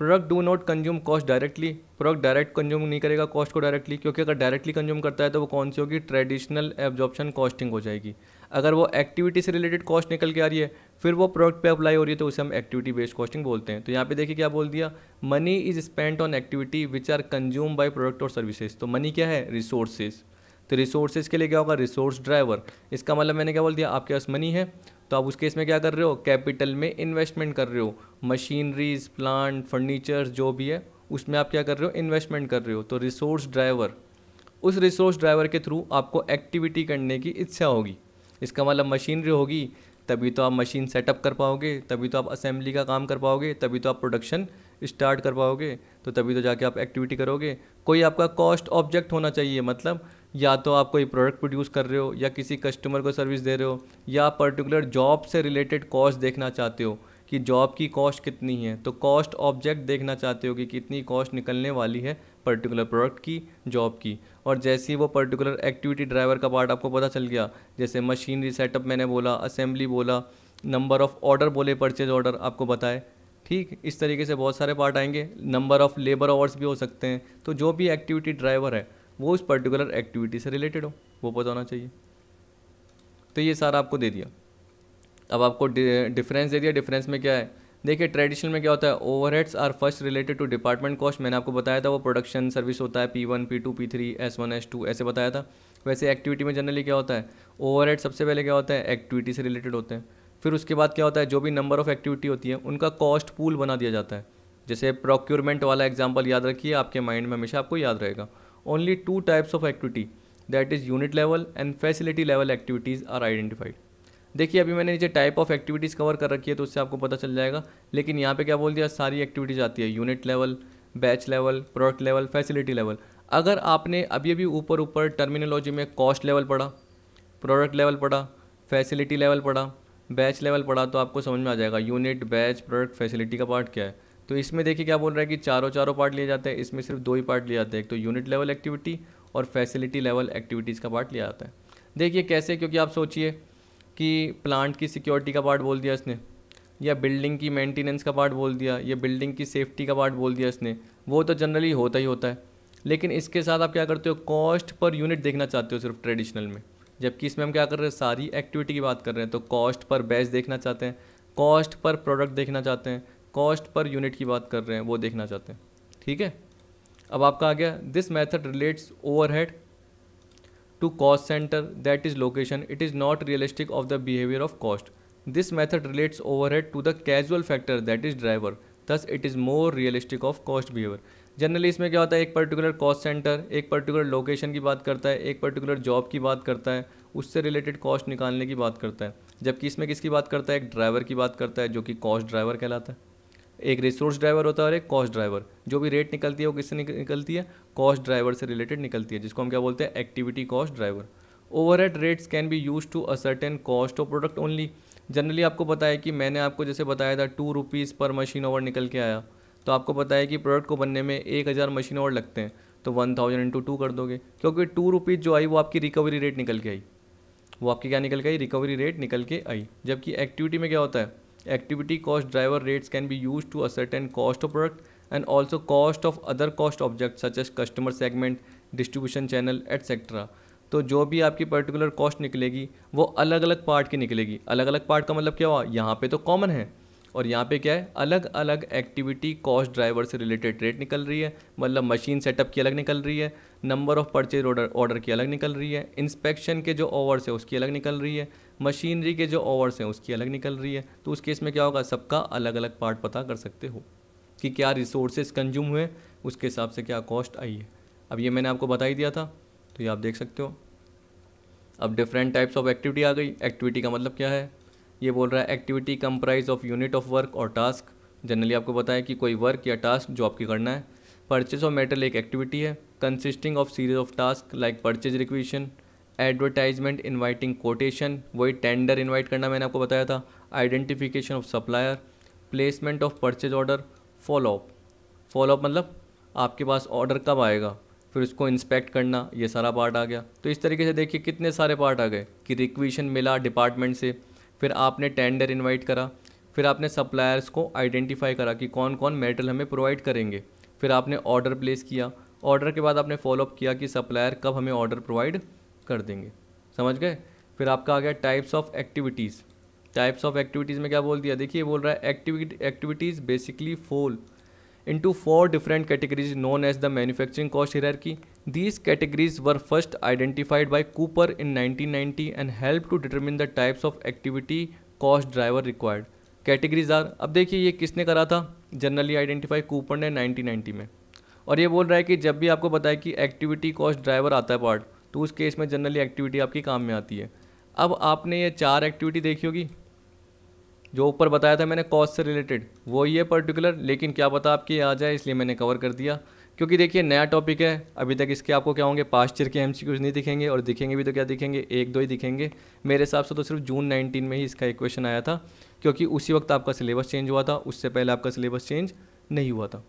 Product do not consume cost directly product direct consume नहीं करेगा कॉस्ट को डायरेक्टली क्योंकि अगर डायरेक्टली कंज्यूम करता है तो वो कौन सी होगी? ट्रेडिशनल एब्जॉर्प्शन कॉस्टिंग हो जाएगी। अगर वो एक्टिविटी से रिलेटेड कॉस्ट निकल के आ रही है, फिर वो प्रोडक्ट पे अप्लाई हो रही है तो उसे हम एक्टिविटी बेस्ड कॉस्टिंग बोलते हैं। तो यहाँ पे देखिए क्या बोल दिया। Money is spent on activity which are consume by product or services तो मनी क्या है? रिसोर्सेज तो रिसोर्सेज के लिए क्या होगा? रिसोर्स ड्राइवर इसका मतलब मैंने क्या बोल दिया? आपके पास मनी है। तो आप उस केस में क्या कर रहे हो? कैपिटल में इन्वेस्टमेंट कर रहे हो। मशीनरीज प्लांट फर्नीचर जो भी है, उसमें आप क्या कर रहे हो? इन्वेस्टमेंट कर रहे हो। तो रिसोर्स ड्राइवर उस रिसोर्स ड्राइवर के थ्रू आपको एक्टिविटी करने की इच्छा होगी। इसका मतलब मशीनरी होगी, तभी तो आप मशीन सेटअप कर पाओगे, तभी तो आप असेंबली का काम कर पाओगे, तभी तो आप प्रोडक्शन स्टार्ट कर पाओगे तो तभी तो जाके आप एक्टिविटी करोगे। कोई आपका कॉस्ट ऑब्जेक्ट होना चाहिए मतलब या तो आप कोई प्रोडक्ट प्रोड्यूस कर रहे हो, या किसी कस्टमर को सर्विस दे रहे हो, या पर्टिकुलर जॉब से रिलेटेड कॉस्ट देखना चाहते हो कि जॉब की कॉस्ट कितनी है तो कॉस्ट ऑब्जेक्ट देखना चाहते हो कि कितनी कॉस्ट निकलने वाली है पर्टिकुलर प्रोडक्ट की जॉब की। और जैसे ही वो पर्टिकुलर एक्टिविटी ड्राइवर का पार्ट आपको पता चल गया, जैसे मशीनरी सेटअप मैंने बोला असेंबली बोला नंबर ऑफ़ ऑर्डर बोले परचेज ऑर्डर आपको बताए, ठीक? इस तरीके से बहुत सारे पार्ट आएँगे। नंबर ऑफ़ लेबर आवर्स भी हो सकते हैं। तो जो भी एक्टिविटी ड्राइवर है वो उस पर्टिकुलर एक्टिविटी से रिलेटेड हो, वो पता होना चाहिए। तो ये सारा आपको दे दिया। अब आपको डिफरेंस दे दिया। डिफरेंस में क्या है? देखिए ट्रेडिशनल में क्या होता है? Overheads are first related to department cost मैंने आपको बताया था, वो प्रोडक्शन सर्विस होता है P one P two P three S one S two ऐसे बताया था। वैसे एक्टिविटी में जनरली क्या होता है? ओवरहेड सबसे पहले क्या होता है? एक्टिविटी से रिलेटेड होते हैं। फिर उसके बाद क्या होता है? जो भी नंबर ऑफ़ एक्टिविटी होती है, उनका कॉस्ट पूल बना दिया जाता है। जैसे प्रोक्योरमेंट वाला एग्ज़ाम्पल याद रखिए, आपके माइंड में हमेशा आपको याद रहेगा। Only two types of activity that is unit level and facility level activities are identified देखिए, अभी मैंने नीचे टाइप ऑफ़ एक्टिविटीज़ कवर कर रखी है तो उससे आपको पता चल जाएगा। लेकिन यहाँ पे क्या बोल दिया? सारी एक्टिविटीज़ आती है। Unit level batch level product level facility level अगर आपने अभी अभी ऊपर ऊपर टर्मिनोलॉजी में कॉस्ट लेवल पढ़ा प्रोडक्ट लेवल पढ़ा फैसिलिटी लेवल पढ़ा बैच लेवल पढ़ा तो आपको समझ में आ जाएगा। यूनिट बैच प्रोडक्ट फैसिलिटी का पार्ट क्या है? तो इसमें देखिए क्या बोल रहा है कि चारों चारों पार्ट लिए जाते हैं, इसमें सिर्फ़ दो ही पार्ट लिए जाते हैं, एक तो यूनिट लेवल एक्टिविटी और फैसिलिटी लेवल एक्टिविटीज़ का पार्ट लिया जाता है। देखिए कैसे, क्योंकि आप सोचिए कि प्लांट की सिक्योरिटी का पार्ट बोल दिया इसने, या बिल्डिंग की मेंटेनेंस का पार्ट बोल दिया, या बिल्डिंग की सेफ्टी का पार्ट बोल दिया इसने, वो तो जनरली होता ही होता है। लेकिन इसके साथ आप क्या करते हो, कॉस्ट पर यूनिट देखना चाहते हो सिर्फ़ ट्रेडिशनल में, जबकि इसमें हम क्या कर रहे हैं, सारी एक्टिविटी की बात कर रहे हैं तो कॉस्ट पर बैच देखना चाहते हैं, कॉस्ट पर प्रोडक्ट देखना चाहते हैं कॉस्ट पर यूनिट की बात कर रहे हैं, वो देखना चाहते हैं। ठीक है? अब आपका आ गया this method relates overhead to cost centre that is location it is not realistic of the behaviour of cost this method relates overhead to the causal factor that is driver thus it is more realistic of cost behaviour generally इसमें क्या होता है? एक particular cost centre एक particular location की बात करता है, एक पर्टिकुलर जॉब की बात करता है, उससे रिलेटेड कॉस्ट निकालने की बात करता है। जबकि इसमें किसकी बात करता है? एक ड्राइवर की बात करता है, जो कि कॉस्ट ड्राइवर कहलाता है। एक रिसोर्स ड्राइवर होता है और एक कॉस्ट ड्राइवर जो भी रेट निकलती है वो किससे निकलती है? कॉस्ट ड्राइवर से रिलेटेड निकलती है, जिसको हम क्या बोलते हैं? Activity cost driver overhead rates can be use to a certain cost of product only generally आपको पता है कि मैंने आपको जैसे बताया था two rupees per machine hour निकल के आया। तो आपको पता है कि प्रोडक्ट को बनने में एक हज़ार मशीन ओवर लगते हैं। तो वन थाउज़ेंड इंटू टू कर दोगे। क्योंकि टू रुपीज़ जो आई, वो आपकी रिकवरी रेट निकल के आई। वो आपकी क्या निकल के आई? रिकवरी रेट निकल के आई। जबकि एक्टिविटी में क्या होता है? Cost driver rates can be used to a certain cost of product and also cost of other cost objects such as customer segment, distribution channel etc तो जो भी आपकी पर्टिकुलर कॉस्ट निकलेगी, वो अलग अलग पार्ट की निकलेगी। अलग अलग पार्ट का मतलब क्या हुआ? यहाँ पे तो कॉमन है। और यहाँ पे क्या है? अलग अलग एक्टिविटी कॉस्ट ड्राइवर से रिलेटेड रेट निकल रही है। मतलब मशीन सेटअप की अलग निकल रही है। Number of purchase order order की अलग निकल रही है। इंस्पेक्शन के जो ओवर्स है, उसकी अलग निकल रही है। मशीनरी के जो ओवर्स हैं, उसकी अलग निकल रही है। तो उस केस में क्या होगा? सबका अलग अलग पार्ट पता कर सकते हो कि क्या रिसोर्सेज कंज्यूम हुए, उसके हिसाब से क्या कॉस्ट आई है। अब ये मैंने आपको बता ही दिया था तो ये आप देख सकते हो। अब डिफरेंट टाइप्स ऑफ़ एक्टिविटी आ गई। एक्टिविटी का मतलब क्या है? ये बोल रहा है activity comprise of unit of work और टास्क जनरली आपको है कि कोई वर्क या टास्क जो आपकी करना है। परचेज ऑफ़ मेटल एक एक्टिविटी है। Consisting of series of task like purchase requisition advertisement inviting quotation वही टेंडर इन्वाइट करना मैंने आपको बताया था identification of supplier placement of purchase order follow up follow up मतलब आपके पास ऑर्डर कब आएगा, फिर उसको इंस्पेक्ट करना, ये सारा पार्ट आ गया। तो इस तरीके से देखिए कितने सारे पार्ट आ गए, कि रिक्वेशन मिला डिपार्टमेंट से, फिर आपने टेंडर इनवाइट करा, फिर आपने सप्लायर्स को आइडेंटिफाई करा कि कौन कौन मेटल हमें प्रोवाइड करेंगे। फिर आपने ऑर्डर प्लेस किया ऑर्डर के बाद आपने फॉलोअप किया कि सप्लायर कब हमें ऑर्डर प्रोवाइड कर देंगे। समझ गए? फिर आपका आ गया types of activities types of activities में क्या बोल दिया? देखिए बोल रहा है activity activities basically fall into four different categories known as the manufacturing cost hierarchy की these categories were first identified by Cooper in 1990 and help to determine the types of activity cost driver required categories are अब देखिए ये किसने करा था? Generally identify Cooper ने 1990 में। और ये बोल रहा है कि जब भी आपको बताया कि एक्टिविटी कॉस्ट ड्राइवर आता है पार्ट तो उस केस में जनरली एक्टिविटी आपकी काम में आती है। अब आपने ये चार एक्टिविटी देखी होगी? जो ऊपर बताया था मैंने कॉस्ट से रिलेटेड वो ये पर्टिकुलर लेकिन क्या पता आपकी आ जाए, इसलिए मैंने कवर कर दिया। क्योंकि देखिए, नया टॉपिक है, अभी तक इसके आपको क्या होंगे पास्ट ईयर के एम नहीं दिखेंगे, और दिखेंगे भी तो क्या दिखेंगे, एक दो ही दिखेंगे। मेरे हिसाब से तो सिर्फ़ जून नाइनटीन में ही इसका एक क्वेश्चन आया था, क्योंकि उसी वक्त आपका सिलेबस चेंज हुआ था, उससे पहले आपका सिलेबस चेंज नहीं हुआ था।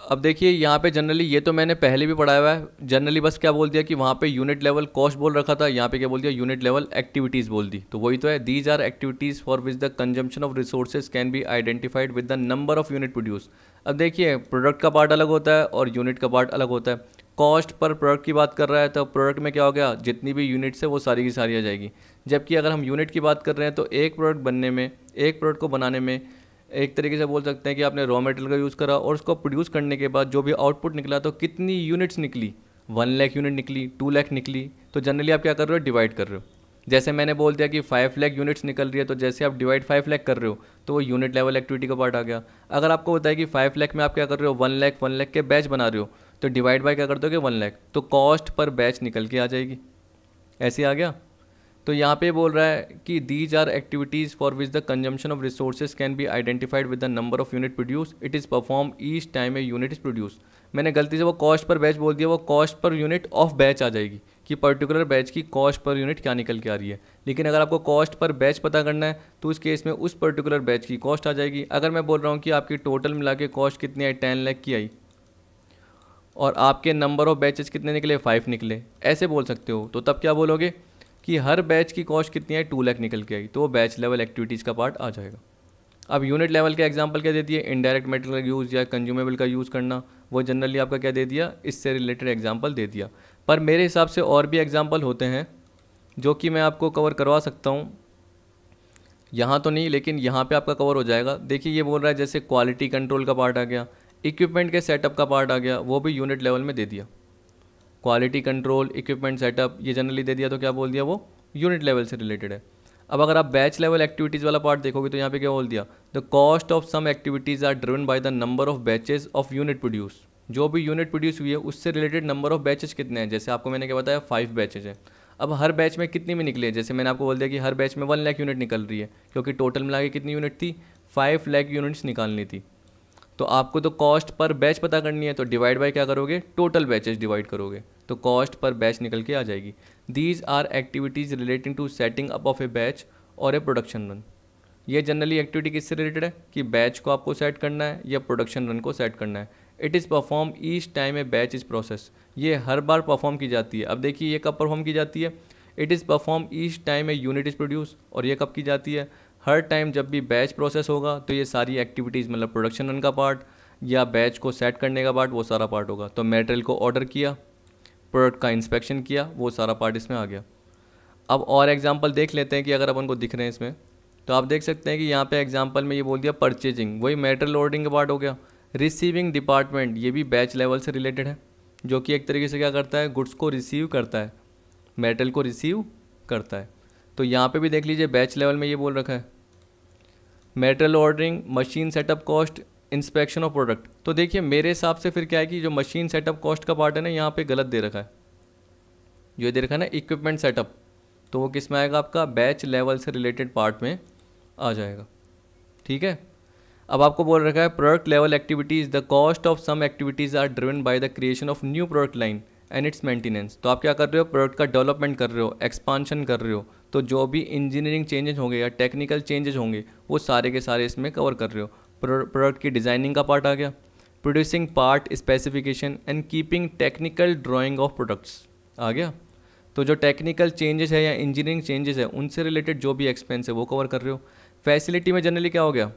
अब देखिए, यहाँ पे जनरली ये तो मैंने पहले भी पढ़ाया हुआ है। जनरली बस क्या बोल दिया कि वहाँ पे यूनिट लेवल कॉस्ट बोल रखा था, यहाँ पे क्या बोल दिया? यूनिट लेवल एक्टिविटीज़ बोल दी। तो वही तो है these are activities for which the consumption of resources can be identified with the number of unit produce अब देखिए प्रोडक्ट का पार्ट अलग होता है और यूनिट का पार्ट अलग होता है। कॉस्ट पर प्रोडक्ट की बात कर रहा है तो प्रोडक्ट में क्या हो गया? जितनी भी यूनिट्स है, वो सारी की सारी आ जाएगी। जबकि अगर हम यूनिट की बात कर रहे हैं तो एक प्रोडक्ट बनने में, एक प्रोडक्ट को बनाने में एक तरीके से बोल सकते हैं कि आपने रॉ मटेरियल का यूज़ करा और उसको प्रोड्यूस करने के बाद जो भी आउटपुट निकला तो कितनी यूनिट्स निकली? वन लैख यूनिट निकली टू लैख निकली तो जनरली आप क्या कर रहे हो? डिवाइड कर रहे हो। जैसे मैंने बोल दिया कि फाइव लैख यूनिट्स निकल रही है तो जैसे आप डिवाइड फाइव लैख कर रहे हो तो वो यूनिट लेवल एक्टिविटी का पार्ट आ गया। अगर आपको बताया कि फाइव लैख में आप क्या कर रहे हो? वन लैख वन लैख के बैच बना रहे हो तो डिवाइड बाय क्या कर दोगे? वन लैख तो कॉस्ट पर बैच निकल के आ जाएगी। ऐसे आ गया? तो यहाँ पे बोल रहा है कि these are activities for which the consumption of resources can be identified with the number of unit produce it is perform each time a unit is produce मैंने गलती से वो कॉस्ट पर बैच बोल दिया, वो cost per unit of batch आ जाएगी कि पर्टिकुलर बैच की कॉस्ट पर यूनिट क्या निकल के आ रही है। लेकिन अगर आपको कॉस्ट पर बैच पता करना है तो उस केस में उस पर्टिकुलर बैच की कॉस्ट आ जाएगी। अगर मैं बोल रहा हूँ कि आपकी टोटल मिला के कॉस्ट कितनी आई? टेन लैख की आई। और आपके नंबर ऑफ़ बैचेस कितने निकले? फाइव निकले। ऐसे बोल सकते हो। तो तब क्या बोलोगे? कि हर बैच की कॉस्ट कितनी है? टू लैख निकल के आई। तो वो बैच लेवल एक्टिविटीज़ का पार्ट आ जाएगा। अब यूनिट लेवल का एग्ज़ाम्पल क्या दे दिए? इनडायरेक्ट मेटेरियल यूज़ या कंज्यूमेबल का यूज़ करना, वो जनरली आपका क्या दे दिया? इससे रिलेटेड एग्ज़ाम्पल दे दिया। पर मेरे हिसाब से और भी एग्ज़ाम्पल होते हैं, जो कि मैं आपको कवर करवा सकता हूँ। यहाँ तो नहीं, लेकिन यहाँ पे आपका कवर हो जाएगा। देखिए, ये बोल रहा है जैसे क्वालिटी कंट्रोल का पार्ट आ गया इक्विपमेंट के सेटअप का पार्ट आ गया, वो भी यूनिट लेवल में दे दिया। क्वालिटी कंट्रोल इक्विपमेंट सेटअप ये जनरली दे दिया तो क्या बोल दिया वो? यूनिट लेवल से रिलेटेड है। अब अगर आप बैच लेवल एक्टिविटीज़ वाला पार्ट देखोगे तो यहाँ पे क्या बोल दिया? The cost of some activities are driven by the number of batches of unit produce जो भी यूनिट प्रोड्यूस हुई है, उससे रिलेटेड नंबर ऑफ़ बैचेज कितने हैं? जैसे आपको मैंने क्या बताया फाइव बैचेज हैं। अब हर बैच में कितनी में निकली जैसे मैंने आपको बोल दिया कि हर बैच में वन लाख यूनिट निकल रही है, क्योंकि टोटल मिला के कितनी यूनिट थी? फाइव लाख यूनिट्स निकालनी थी। तो आपको तो कॉस्ट पर बैच पता करनी है तो डिवाइड बाय क्या करोगे? टोटल बैचेज डिवाइड करोगे। तो कॉस्ट पर बैच निकल के आ जाएगी। These are activities relating to setting up of a batch और ए प्रोडक्शन रन ये जनरली एक्टिविटी किससे रिलेटेड है? कि बैच को आपको सेट करना है या प्रोडक्शन रन को सेट करना है। It is perform each time a batch is process ये हर बार परफॉर्म की जाती है। अब देखिए, ये कब परफॉर्म की जाती है? It is perform each time a unit is produce और ये कब की जाती है? हर टाइम जब भी बैच प्रोसेस होगा तो ये सारी एक्टिविटीज़ मतलब प्रोडक्शन रन का पार्ट या बैच को सेट करने का पार्ट वो सारा पार्ट होगा। तो मेटेरियल को ऑर्डर किया प्रोडक्ट का इंस्पेक्शन किया, वो सारा पार्ट इसमें आ गया। अब और एग्जांपल देख लेते हैं कि अगर अपन को दिख रहे हैं इसमें तो आप देख सकते हैं कि यहाँ पे एग्जांपल में ये बोल दिया परचेजिंग वही मेटेरियल ऑर्डरिंग का पार्ट हो गया। रिसीविंग डिपार्टमेंट ये भी बैच लेवल से रिलेटेड है, जो कि एक तरीके से क्या करता है गुड्स को रिसीव करता है मेटल को रिसीव करता है। तो यहाँ पे भी देख लीजिए बैच लेवल में ये बोल रखा है। Material ordering, machine setup cost, inspection of product. तो देखिए, मेरे हिसाब से फिर क्या है कि जो मशीन सेटअप कॉस्ट का पार्ट है ना, यहाँ पे गलत दे रखा है। जो दे रखा है ना इक्विपमेंट सेटअप तो वो किसमें आएगा आपका? बैच लेवल से रिलेटेड पार्ट में आ जाएगा। ठीक है? अब आपको बोल रखा है product level activities the cost of some activities are driven by the creation of new product line and its maintenance तो आप क्या कर रहे हो? प्रोडक्ट का डेवलपमेंट कर रहे हो एक्सपांशन कर रहे हो। तो जो भी इंजीनियरिंग चेंजेस होंगे या टेक्निकल चेंजेस होंगे, वो सारे के सारे इसमें कवर कर रहे हो। प्रोडक्ट की डिज़ाइनिंग का पार्ट आ गया। Producing part specification and keeping technical drawing of products आ गया। तो जो टेक्निकल चेंजेस है या इंजीनियरिंग चेंजेस है, उनसे रिलेटेड जो भी एक्सपेंस है, वो कवर कर रहे हो। फैसिलिटी में जनरली क्या हो गया?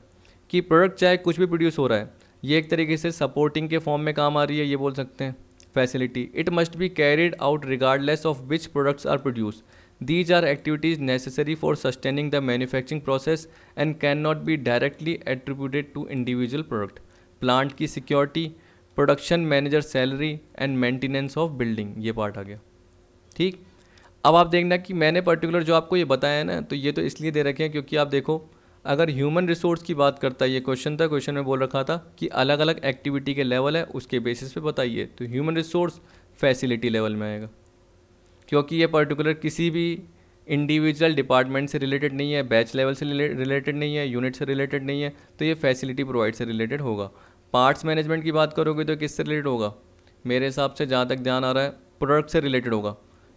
कि प्रोडक्ट चाहे कुछ भी प्रोड्यूस हो रहा है, ये एक तरीके से सपोर्टिंग के फॉर्म में काम आ रही है, ये बोल सकते हैं। Facility it must be carried out regardless of which products are produce are activities necessary for sustaining the manufacturing process and can not be directly attributed to individual product plant की security production manager salary and maintenance of building ये part आ गया। ठीक? अब आप देखना कि मैंने पर्टिकुलर जो आपको ये बताया है ना तो ये तो इसलिए दे रखे हैं क्योंकि आप देखो, अगर ह्यूमन रिसोर्स की बात करता है, ये क्वेश्चन था क्वेश्चन में बोल रखा था कि अलग अलग एक्टिविटी के लेवल है, उसके बेसिस पे बताइए तो ह्यूमन रिसोर्स फैसिलिटी लेवल में आएगा। क्योंकि ये पर्टिकुलर किसी भी इंडिविजुअल डिपार्टमेंट से रिलेटेड नहीं है बैच लेवल से रिलेटेड नहीं है यूनिट से रिलेटेड नहीं है तो ये फैसिलिटी प्रोवाइड से रिलेटेड होगा। पार्ट्स मैनेजमेंट की बात करोगे तो किससे रिलेटेड होगा? मेरे हिसाब से जहाँ तक ध्यान आ रहा है प्रोडक्ट से रिलेटेड होगा।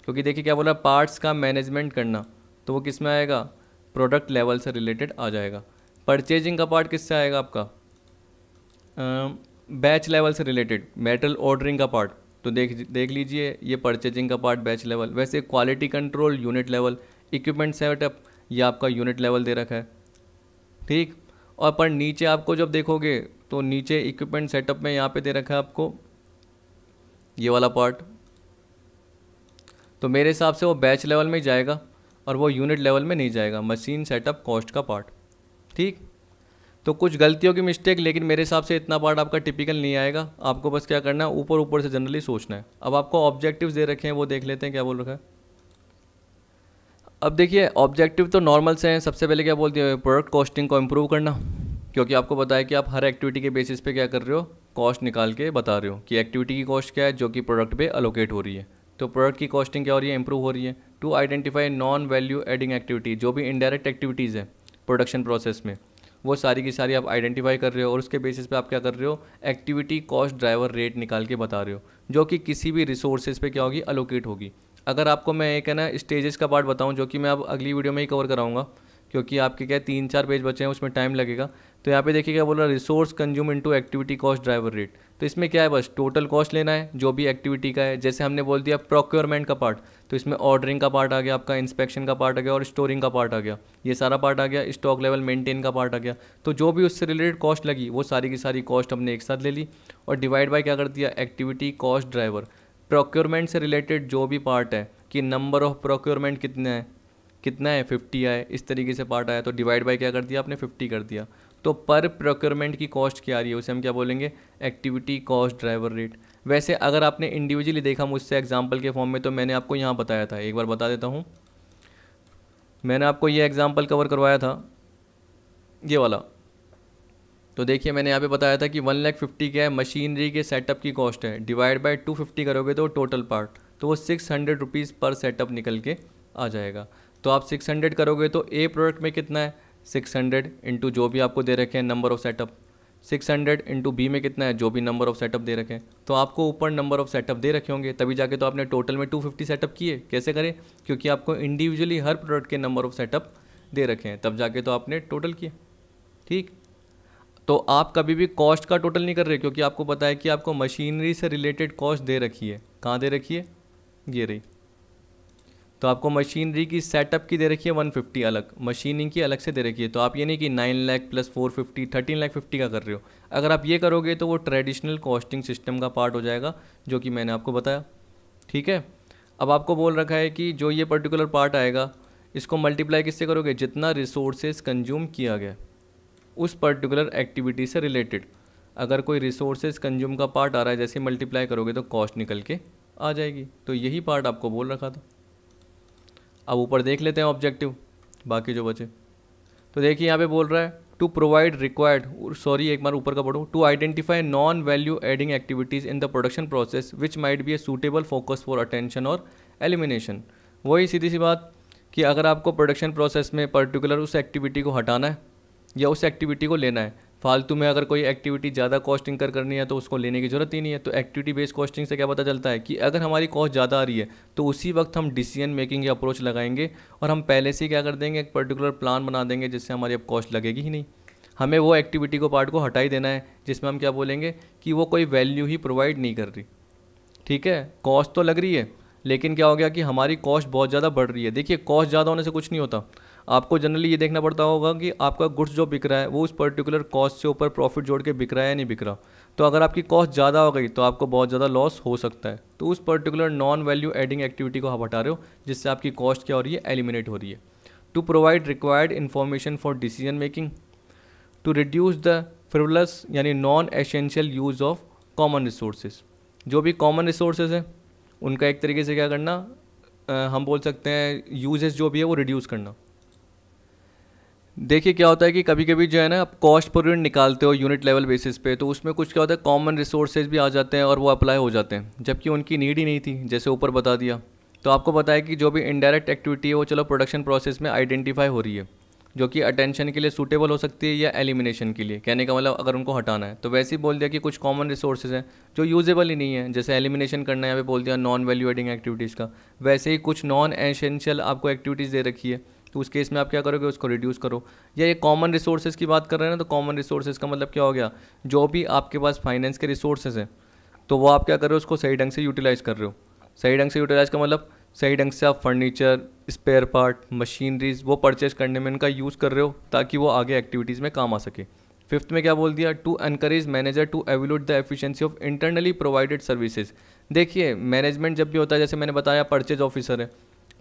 क्योंकि देखिए क्या बोला पार्ट्स का मैनेजमेंट करना तो वो किसमें आएगा? प्रोडक्ट लेवल से रिलेटेड आ जाएगा। परचेजिंग का पार्ट किससे आएगा आपका? बैच लेवल से रिलेटेड मेटल ऑर्डरिंग का पार्ट तो देख देख लीजिए, ये परचेजिंग का पार्ट बैच लेवल वैसे quality control unit level equipment setup ये आपका यूनिट लेवल दे रखा है। ठीक? और पर नीचे आपको जब देखोगे तो नीचे इक्विपमेंट सेटअप में यहाँ पे दे रखा है आपको ये वाला पार्ट तो मेरे हिसाब से वो बैच लेवल में जाएगा और वो यूनिट लेवल में नहीं जाएगा। मशीन सेटअप कॉस्ट का पार्ट ठीक? तो कुछ गलतियों की मिस्टेक लेकिन मेरे हिसाब से इतना पार्ट आपका टिपिकल नहीं आएगा। आपको बस क्या करना है, ऊपर ऊपर से जनरली सोचना है। अब आपको ऑब्जेक्टिव्स दे रखे हैं, वो देख लेते हैं क्या बोल रखा है। अब देखिए ऑब्जेक्टिव तो नॉर्मल से हैं। सबसे पहले क्या बोलते हैं प्रोडक्ट कॉस्टिंग को इम्प्रूव करना। क्योंकि आपको पता है कि आप हर एक्टिविटी के बेसिस पे क्या कर रहे हो कॉस्ट निकाल के बता रहे हो कि एक्टिविटी की कॉस्ट क्या है, जो कि प्रोडक्ट पे अलोकेट हो रही है। तो प्रोडक्ट की कॉस्टिंग क्या हो रही है इंप्रूव हो रही है। To identify non value adding activity जो भी इनडायरेक्ट एक्टिविटीज़ है प्रोडक्शन प्रोसेस में वो सारी की सारी आप आइडेंटिफाई कर रहे हो और उसके बेसिस पे आप क्या कर रहे हो? एक्टिविटी कॉस्ट ड्राइवर रेट निकाल के बता रहे हो, जो कि किसी भी रिसोर्सेज पे क्या होगी? अलोकेट होगी। अगर आपको मैं एक है ना स्टेजेस का पार्ट बताऊँ, जो कि मैं अब अगली वीडियो में ही कवर कराऊँगा, क्योंकि आपके क्या तीन चार पेज बचे हैं, उसमें टाइम लगेगा। तो यहाँ पे देखिए क्या बोल रहा resource consume into activity cost driver rate तो इसमें क्या है बस टोटल कॉस्ट लेना है, जो भी एक्टिविटी का है, जैसे हमने बोल दिया प्रोक्योरमेंट का पार्ट तो इसमें ऑर्डरिंग का पार्ट आ गया, आपका इंस्पेक्शन का पार्ट आ गया और स्टोरिंग का पार्ट आ गया. ये सारा पार्ट आ गया स्टॉक लेवल मेंटेन का पार्ट आ गया. तो जो भी उससे रिलेटेड कॉस्ट लगी, वो सारी की सारी कॉस्ट हमने एक साथ ले ली और डिवाइड बाई क्या कर दिया एक्टिविटी कॉस्ट ड्राइवर प्रोक्योरमेंट से रिलेटेड जो भी पार्ट है, कि नंबर ऑफ़ प्रोक्योरमेंट कितने हैं, कितना है फिफ्टी आए, इस तरीके से पार्ट आया तो डिवाइड बाई क्या कर दिया आपने फिफ्टी कर दिया. तो पर प्रोक्योरमेंट की कॉस्ट क्या आ रही है? उसे हम क्या बोलेंगे? एक्टिविटी कॉस्ट ड्राइवर रेट वैसे अगर आपने इंडिविजुअली देखा मुझसे एग्ज़ाम्पल के फॉर्म में तो मैंने आपको यहाँ बताया था। एक बार बता देता हूँ। मैंने आपको ये एग्ज़ाम्पल कवर करवाया था। ये वाला। तो देखिए, मैंने यहाँ पे बताया था कि वन लैख फिफ्टी क्या है? मशीनरी के सेटअप की कॉस्ट है। डिवाइड बाय टू फिफ्टी करोगे तो टोटल पार्ट तो वो six hundred rupees per setup निकल के आ जाएगा। तो आप सिक्स हंड्रेड करोगे तो ए प्रोडक्ट में कितना है? सिक्स हंड्रेड इंटू जो भी आपको दे रखे हैं number of setup six hundred into B में कितना है? जो भी नंबर ऑफ़ सेटअप दे रखे हैं। तो आपको ऊपर नंबर ऑफ़ सेटअप दे रखे होंगे, तभी जाके तो आपने टोटल में टू फिफ्टी सेटअप किए। कैसे करें? क्योंकि आपको इंडिविजुअली हर प्रोडक्ट के नंबर ऑफ़ सेटअप दे रखे हैं। तब जाके तो आपने टोटल किए। ठीक? तो आप कभी भी कॉस्ट का टोटल नहीं कर रहे, क्योंकि आपको पता है कि आपको मशीनरी से रिलेटेड कॉस्ट दे रखी है। कहाँ दे रखी है? ये रही। तो आपको मशीनरी की सेटअप की दे रखी है वन फिफ्टी अलग। मशीनिंग की अलग से दे रखी है। तो आप ये नहीं कि nine lakh plus four fifty thirteen lakh fifty का कर रहे हो। अगर आप ये करोगे तो वो ट्रेडिशनल कॉस्टिंग सिस्टम का पार्ट हो जाएगा, जो कि मैंने आपको बताया। ठीक है? अब आपको बोल रखा है कि जो ये पर्टिकुलर पार्ट आएगा, इसको मल्टीप्लाई किससे करोगे? जितना रिसोर्सेज कंज्यूम किया गया उस पर्टिकुलर एक्टिविटी से रिलेटेड अगर कोई रिसोर्सेज कंज्यूम का पार्ट आ रहा है, जैसे मल्टीप्लाई करोगे तो कॉस्ट निकल के आ जाएगी। तो यही पार्ट आपको बोल रखा था। अब ऊपर देख लेते हैं ऑब्जेक्टिव बाकी जो बचे। तो देखिए यहाँ पे बोल रहा है टू प्रोवाइड रिक्वायर्ड सॉरी एक बार ऊपर का पढ़ो to identify non value adding activities in the production process which might be a suitable focus for attention और एलिमिनेशन वही सीधी सी बात कि अगर आपको प्रोडक्शन प्रोसेस में पर्टिकुलर उस एक्टिविटी को हटाना है या उस एक्टिविटी को लेना है फालतू में अगर कोई एक्टिविटी ज़्यादा कॉस्ट इंकर करनी है तो उसको लेने की ज़रूरत ही नहीं है। तो एक्टिविटी बेस्ड कॉस्टिंग से क्या पता चलता है कि अगर हमारी कॉस्ट ज़्यादा आ रही है तो उसी वक्त हम डिसीज़न मेकिंग की अप्रोच लगाएँगे और हम पहले से क्या कर देंगे, एक पर्टिकुलर प्लान बना देंगे, जिससे हमारी अब कॉस्ट लगेगी ही नहीं। हमें वो एक्टिविटी को पार्ट को हटा ही देना है, जिसमें हम क्या बोलेंगे कि वो कोई वैल्यू ही प्रोवाइड नहीं कर रही। ठीक है? कॉस्ट तो लग रही है, लेकिन क्या हो गया कि हमारी कॉस्ट बहुत ज़्यादा बढ़ रही है। देखिए कॉस्ट ज़्यादा होने से कुछ नहीं होता। आपको जनरली ये देखना पड़ता होगा कि आपका गुड्स जो बिक रहा है वो उस पर्टिकुलर कॉस्ट से ऊपर प्रॉफिट जोड़ के बिक रहा है या नहीं बिक रहा। तो अगर आपकी कॉस्ट ज़्यादा हो गई तो आपको बहुत ज़्यादा लॉस हो सकता है। तो उस particular non value adding activity को आप हटा रहे हो जिससे आपकी कॉस्ट क्या हो रही है एलिमिनेट हो रही है। To provide required information for decision making to reduce the frivolous यानी non essential use of common resources जो भी कॉमन रिसोर्सेज हैं उनका एक तरीके से क्या करना आ, हम बोल सकते हैं यूजेस जो भी है वो रिड्यूस करना। देखिए क्या होता है कि कभी कभी जो है ना, आप कॉस्ट पर यूनिट निकालते हो यूनिट लेवल बेसिस पे तो उसमें कुछ क्या होता है कॉमन रिसोर्सेज भी आ जाते हैं और वो अप्लाई हो जाते हैं, जबकि उनकी नीड ही नहीं थी, जैसे ऊपर बता दिया। तो आपको पता है कि जो भी इनडायरेक्ट एक्टिविटी है, वो चलो प्रोडक्शन प्रोसेस में आइडेंटिफाई हो रही है, जो कि अटेंशन के लिए सूटेबल हो सकती है या एलिमिनेशन के लिए, कहने का मतलब अगर उनको हटाना है। तो वैसे ही बोल दिया कि कुछ कॉमन रिसोर्सेज हैं, जो यूजेबल ही नहीं है, जैसे एलिमिनेशन करना है, यहाँ पे बोल दिया नॉन वैल्यू एडिंग एक्टिविटीज़ का, वैसे ही कुछ नॉन एसेंशियल आपको एक्टिविटीज़ दे रखी है। तो उस केस में आप क्या करोगे, उसको रिड्यूस करो। या ये कॉमन रिसोर्सेज की बात कर रहे हैं ना तो कॉमन रिसोर्सेज का मतलब क्या हो गया? जो भी आपके पास फाइनेंस के रिसोर्सेज हैं तो वो आप क्या कर रहे हो, उसको सही ढंग से यूटिलाइज़ कर रहे हो। सही ढंग से यूटिलाइज़ का मतलब सही ढंग से आप फर्नीचर स्पेयर पार्ट मशीनरीज वो परचेज करने में इनका यूज़ कर रहे हो, ताकि वो आगे एक्टिविटीज़ में काम आ सके। फिफ्थ में क्या बोल दिया? To encourage manager to evaluate the efficiency of internally provided services देखिए मैनेजमेंट जब भी होता है, जैसे मैंने बताया परचेज ऑफिसर है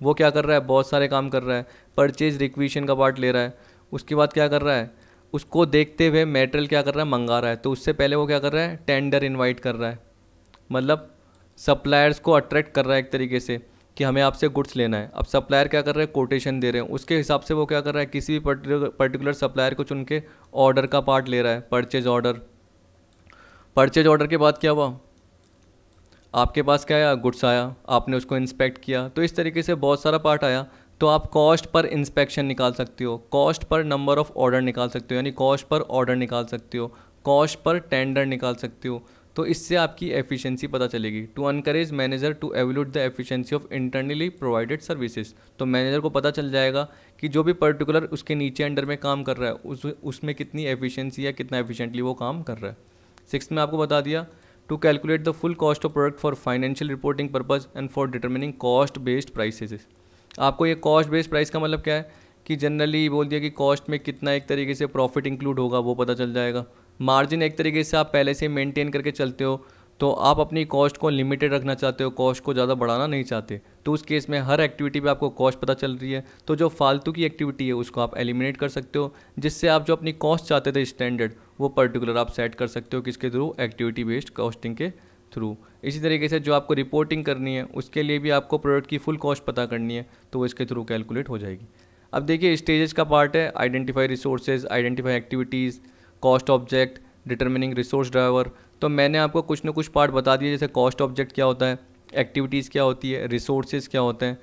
वो क्या कर रहा है? बहुत सारे काम कर रहा है। परचेज रिक्विशन का पार्ट ले रहा है। उसके बाद क्या कर रहा है? उसको देखते हुए मेटेरियल क्या कर रहा है? मंगा रहा है। तो उससे पहले वो क्या कर रहा है? टेंडर इनवाइट कर रहा है। मतलब सप्लायर्स को अट्रैक्ट कर रहा है एक तरीके से कि हमें आपसे गुड्स लेना है। अब सप्लायर क्या कर रहे हैं? कोटेशन दे रहे हैं। उसके हिसाब से वो क्या कर रहा है? किसी भी पर्टिकुलर सप्लायर को चुन के ऑर्डर का पार्ट ले रहा है। परचेज ऑर्डर परचेज ऑर्डर के बाद क्या हुआ? आपके पास क्या आया गुड्स आया, आपने उसको इंस्पेक्ट किया। तो इस तरीके से बहुत सारा पार्ट आया। तो आप कॉस्ट पर इंस्पेक्शन निकाल सकते हो। Cost per number of order निकाल सकते हो। यानी कॉस्ट पर ऑर्डर निकाल सकते हो। कॉस्ट पर टेंडर निकाल सकते हो। तो इससे आपकी एफिशिएंसी पता चलेगी। To encourage manager to evaluate the efficiency of internally provided services तो मैनेजर को पता चल जाएगा कि जो भी पर्टिकुलर उसके नीचे अंडर में काम कर रहा है, उस, उसमें कितनी एफिशिएंसी या कितना एफिशिएंटली वो काम कर रहा है। सिक्स में आपको बता दिया to calculate the full cost of product for financial reporting purpose and for determining cost based prices आपको ये कॉस्ट बेस्ड प्राइस का मतलब क्या है? कि जनरली बोल दिया कि कॉस्ट में कितना एक तरीके से प्रॉफिट इंक्लूड होगा, वो पता चल जाएगा। मार्जिन एक तरीके से आप पहले से मेंटेन करके चलते हो तो आप अपनी कॉस्ट को लिमिटेड रखना चाहते हो कॉस्ट को ज़्यादा बढ़ाना नहीं चाहते तो उस केस में हर एक्टिविटी पे आपको कॉस्ट पता चल रही है। तो जो फालतू की एक्टिविटी है, उसको आप एलिमिनेट कर सकते हो, जिससे आप जो अपनी कॉस्ट चाहते थे स्टैंडर्ड वो पर्टिकुलर आप सेट कर सकते हो किसके थ्रू एक्टिविटी बेस्ड कॉस्टिंग के थ्रू इसी तरीके से जो आपको रिपोर्टिंग करनी है, उसके लिए भी आपको प्रोडक्ट की फुल कॉस्ट पता करनी है तो वो इसके थ्रू कैलकुलेट हो जाएगी। अब देखिए स्टेजेस का पार्ट है identify resources identify activities cost object determining resource driver तो मैंने आपको कुछ ना कुछ पार्ट बता दिए जैसे कॉस्ट ऑब्जेक्ट क्या होता है एक्टिविटीज़ क्या होती है रिसोर्सेज क्या होते हैं।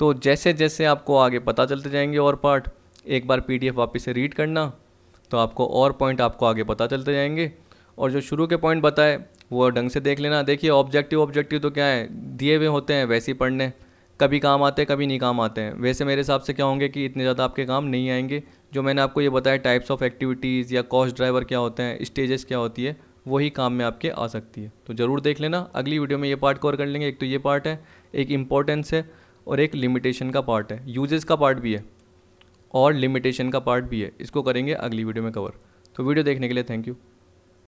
तो जैसे जैसे आपको आगे पता चलते जाएँगे और पार्ट एक बार पी पीडीएफ वापस से रीड करना तो आपको और पॉइंट आपको आगे पता चलते जाएँगे। और जो शुरू के पॉइंट बताए, वो ढंग से देख लेना। देखिए ऑब्जेक्टिव ऑब्जेक्टिव तो क्या है? दिए हुए होते हैं, वैसे ही पढ़ने। कभी काम आते हैं, कभी नहीं काम आते हैं। वैसे मेरे हिसाब से क्या होंगे कि इतने ज़्यादा आपके काम नहीं आएँगे। जो मैंने आपको ये बताया टाइप्स ऑफ़ एक्टिविटीज़ या कॉस्ट ड्राइवर क्या होते हैं स्टेजेस क्या होती है वही काम में आपके आ सकती है। तो ज़रूर देख लेना। अगली वीडियो में ये पार्ट कवर कर लेंगे। एक तो ये पार्ट है, एक इम्पोर्टेंस है और एक लिमिटेशन का पार्ट है। यूजेस का पार्ट भी है और लिमिटेशन का पार्ट भी है। इसको करेंगे अगली वीडियो में कवर तो वीडियो देखने के लिए थैंक यू